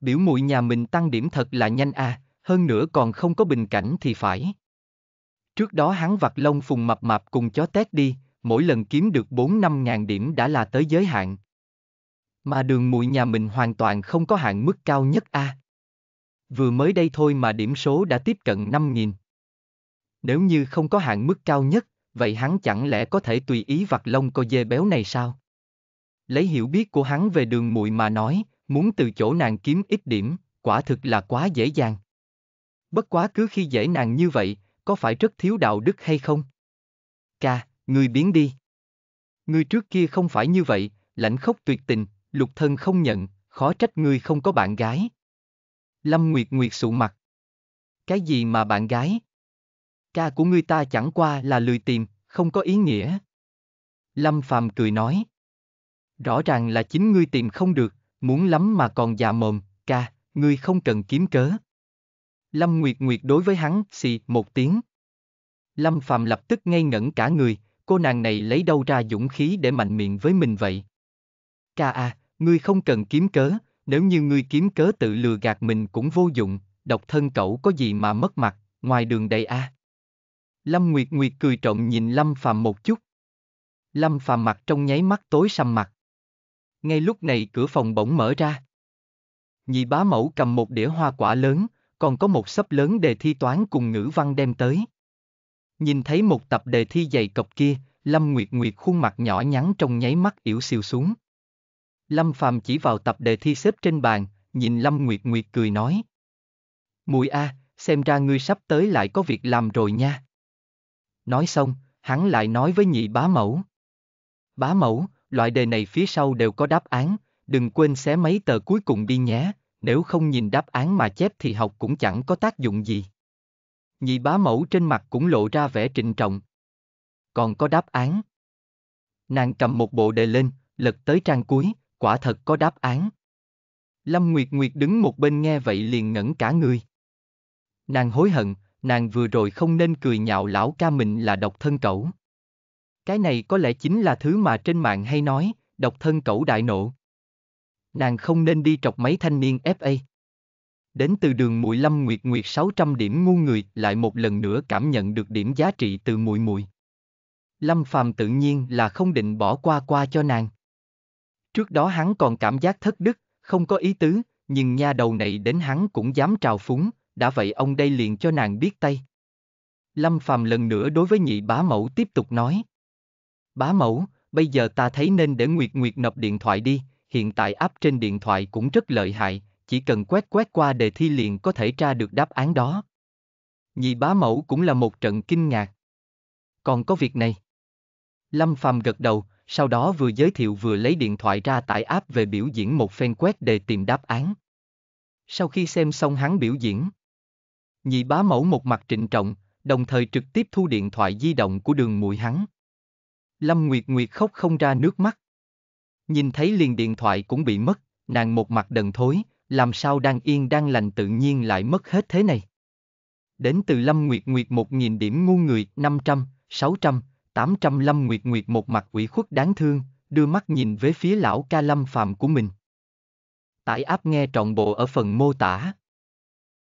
Biểu muội nhà mình tăng điểm thật là nhanh a, hơn nữa còn không có bình cảnh thì phải. Trước đó hắn vặt lông phùng mập mạp cùng chó tét đi, mỗi lần kiếm được 4-5 ngàn điểm đã là tới giới hạn. Mà đường mùi nhà mình hoàn toàn không có hạn mức cao nhất A. Vừa mới đây thôi mà điểm số đã tiếp cận 5.000. Nếu như không có hạn mức cao nhất, vậy hắn chẳng lẽ có thể tùy ý vặt lông co dê béo này sao? Lấy hiểu biết của hắn về đường mùi mà nói, muốn từ chỗ nàng kiếm ít điểm, quả thực là quá dễ dàng. Bất quá cứ khi dễ nàng như vậy, có phải rất thiếu đạo đức hay không? Ca, ngươi biến đi. Ngươi trước kia không phải như vậy, lãnh khốc tuyệt tình, lục thân không nhận, khó trách ngươi không có bạn gái. Lâm Nguyệt Nguyệt sụ mặt. Cái gì mà bạn gái? Ca của ngươi ta chẳng qua là lười tìm, không có ý nghĩa. Lâm Phàm cười nói. Rõ ràng là chính ngươi tìm không được, muốn lắm mà còn già mồm, ca, ngươi không cần kiếm cớ. Lâm Nguyệt Nguyệt đối với hắn, xì, một tiếng. Lâm Phàm lập tức ngây ngẩn cả người, cô nàng này lấy đâu ra dũng khí để mạnh miệng với mình vậy? Ca a, ngươi không cần kiếm cớ, nếu như ngươi kiếm cớ tự lừa gạt mình cũng vô dụng, độc thân cậu có gì mà mất mặt, ngoài đường đây a. Lâm Nguyệt Nguyệt cười trộm nhìn Lâm Phàm một chút. Lâm Phàm mặt trong nháy mắt tối sầm mặt. Ngay lúc này cửa phòng bỗng mở ra. Nhị bá mẫu cầm một đĩa hoa quả lớn, còn có một sấp lớn đề thi toán cùng ngữ văn đem tới. Nhìn thấy một tập đề thi dày cọc kia, Lâm Nguyệt Nguyệt khuôn mặt nhỏ nhắn trong nháy mắt yểu xìu xuống. Lâm Phàm chỉ vào tập đề thi xếp trên bàn, nhìn Lâm Nguyệt Nguyệt cười nói. Mùi A, xem ra ngươi sắp tới lại có việc làm rồi nha. Nói xong, hắn lại nói với nhị bá mẫu. Bá mẫu, loại đề này phía sau đều có đáp án, đừng quên xé mấy tờ cuối cùng đi nhé, nếu không nhìn đáp án mà chép thì học cũng chẳng có tác dụng gì. Nhị bá mẫu trên mặt cũng lộ ra vẻ trịnh trọng. Còn có đáp án. Nàng cầm một bộ đề lên, lật tới trang cuối, quả thật có đáp án. Lâm Nguyệt Nguyệt đứng một bên nghe vậy liền ngẩn cả người. Nàng hối hận, nàng vừa rồi không nên cười nhạo lão ca mình là độc thân cẩu. Cái này có lẽ chính là thứ mà trên mạng hay nói, độc thân cẩu đại nộ. Nàng không nên đi trọc mấy thanh niên FA. Đến từ đường Mùi Lâm Nguyệt Nguyệt 600 điểm ngu người lại một lần nữa cảm nhận được điểm giá trị từ mùi mùi. Lâm Phàm tự nhiên là không định bỏ qua qua cho nàng. Trước đó hắn còn cảm giác thất đức, không có ý tứ, nhưng nha đầu này đến hắn cũng dám trào phúng, đã vậy ông đây liền cho nàng biết tay. Lâm Phàm lần nữa đối với nhị bá mẫu tiếp tục nói. Bá mẫu, bây giờ ta thấy nên để Nguyệt Nguyệt nộp điện thoại đi, hiện tại app trên điện thoại cũng rất lợi hại, chỉ cần quét quét qua đề thi liền có thể tra được đáp án đó. Nhị bá mẫu cũng là một trận kinh ngạc. Còn có việc này. Lâm Phàm gật đầu, sau đó vừa giới thiệu vừa lấy điện thoại ra tải app về biểu diễn một phen quét để tìm đáp án. Sau khi xem xong hắn biểu diễn, nhị bá mẫu một mặt trịnh trọng, đồng thời trực tiếp thu điện thoại di động của đường mùi hắn. Lâm Nguyệt Nguyệt khóc không ra nước mắt. Nhìn thấy liền điện thoại cũng bị mất, nàng một mặt đần thối, làm sao đang yên đang lành tự nhiên lại mất hết thế này. Đến từ Lâm Nguyệt Nguyệt một nghìn điểm ngu người, năm trăm, sáu trăm, 805 Nguyệt Nguyệt một mặt ủy khuất đáng thương, đưa mắt nhìn về phía lão ca lâm phàm của mình. Tải áp nghe trọn bộ ở phần mô tả.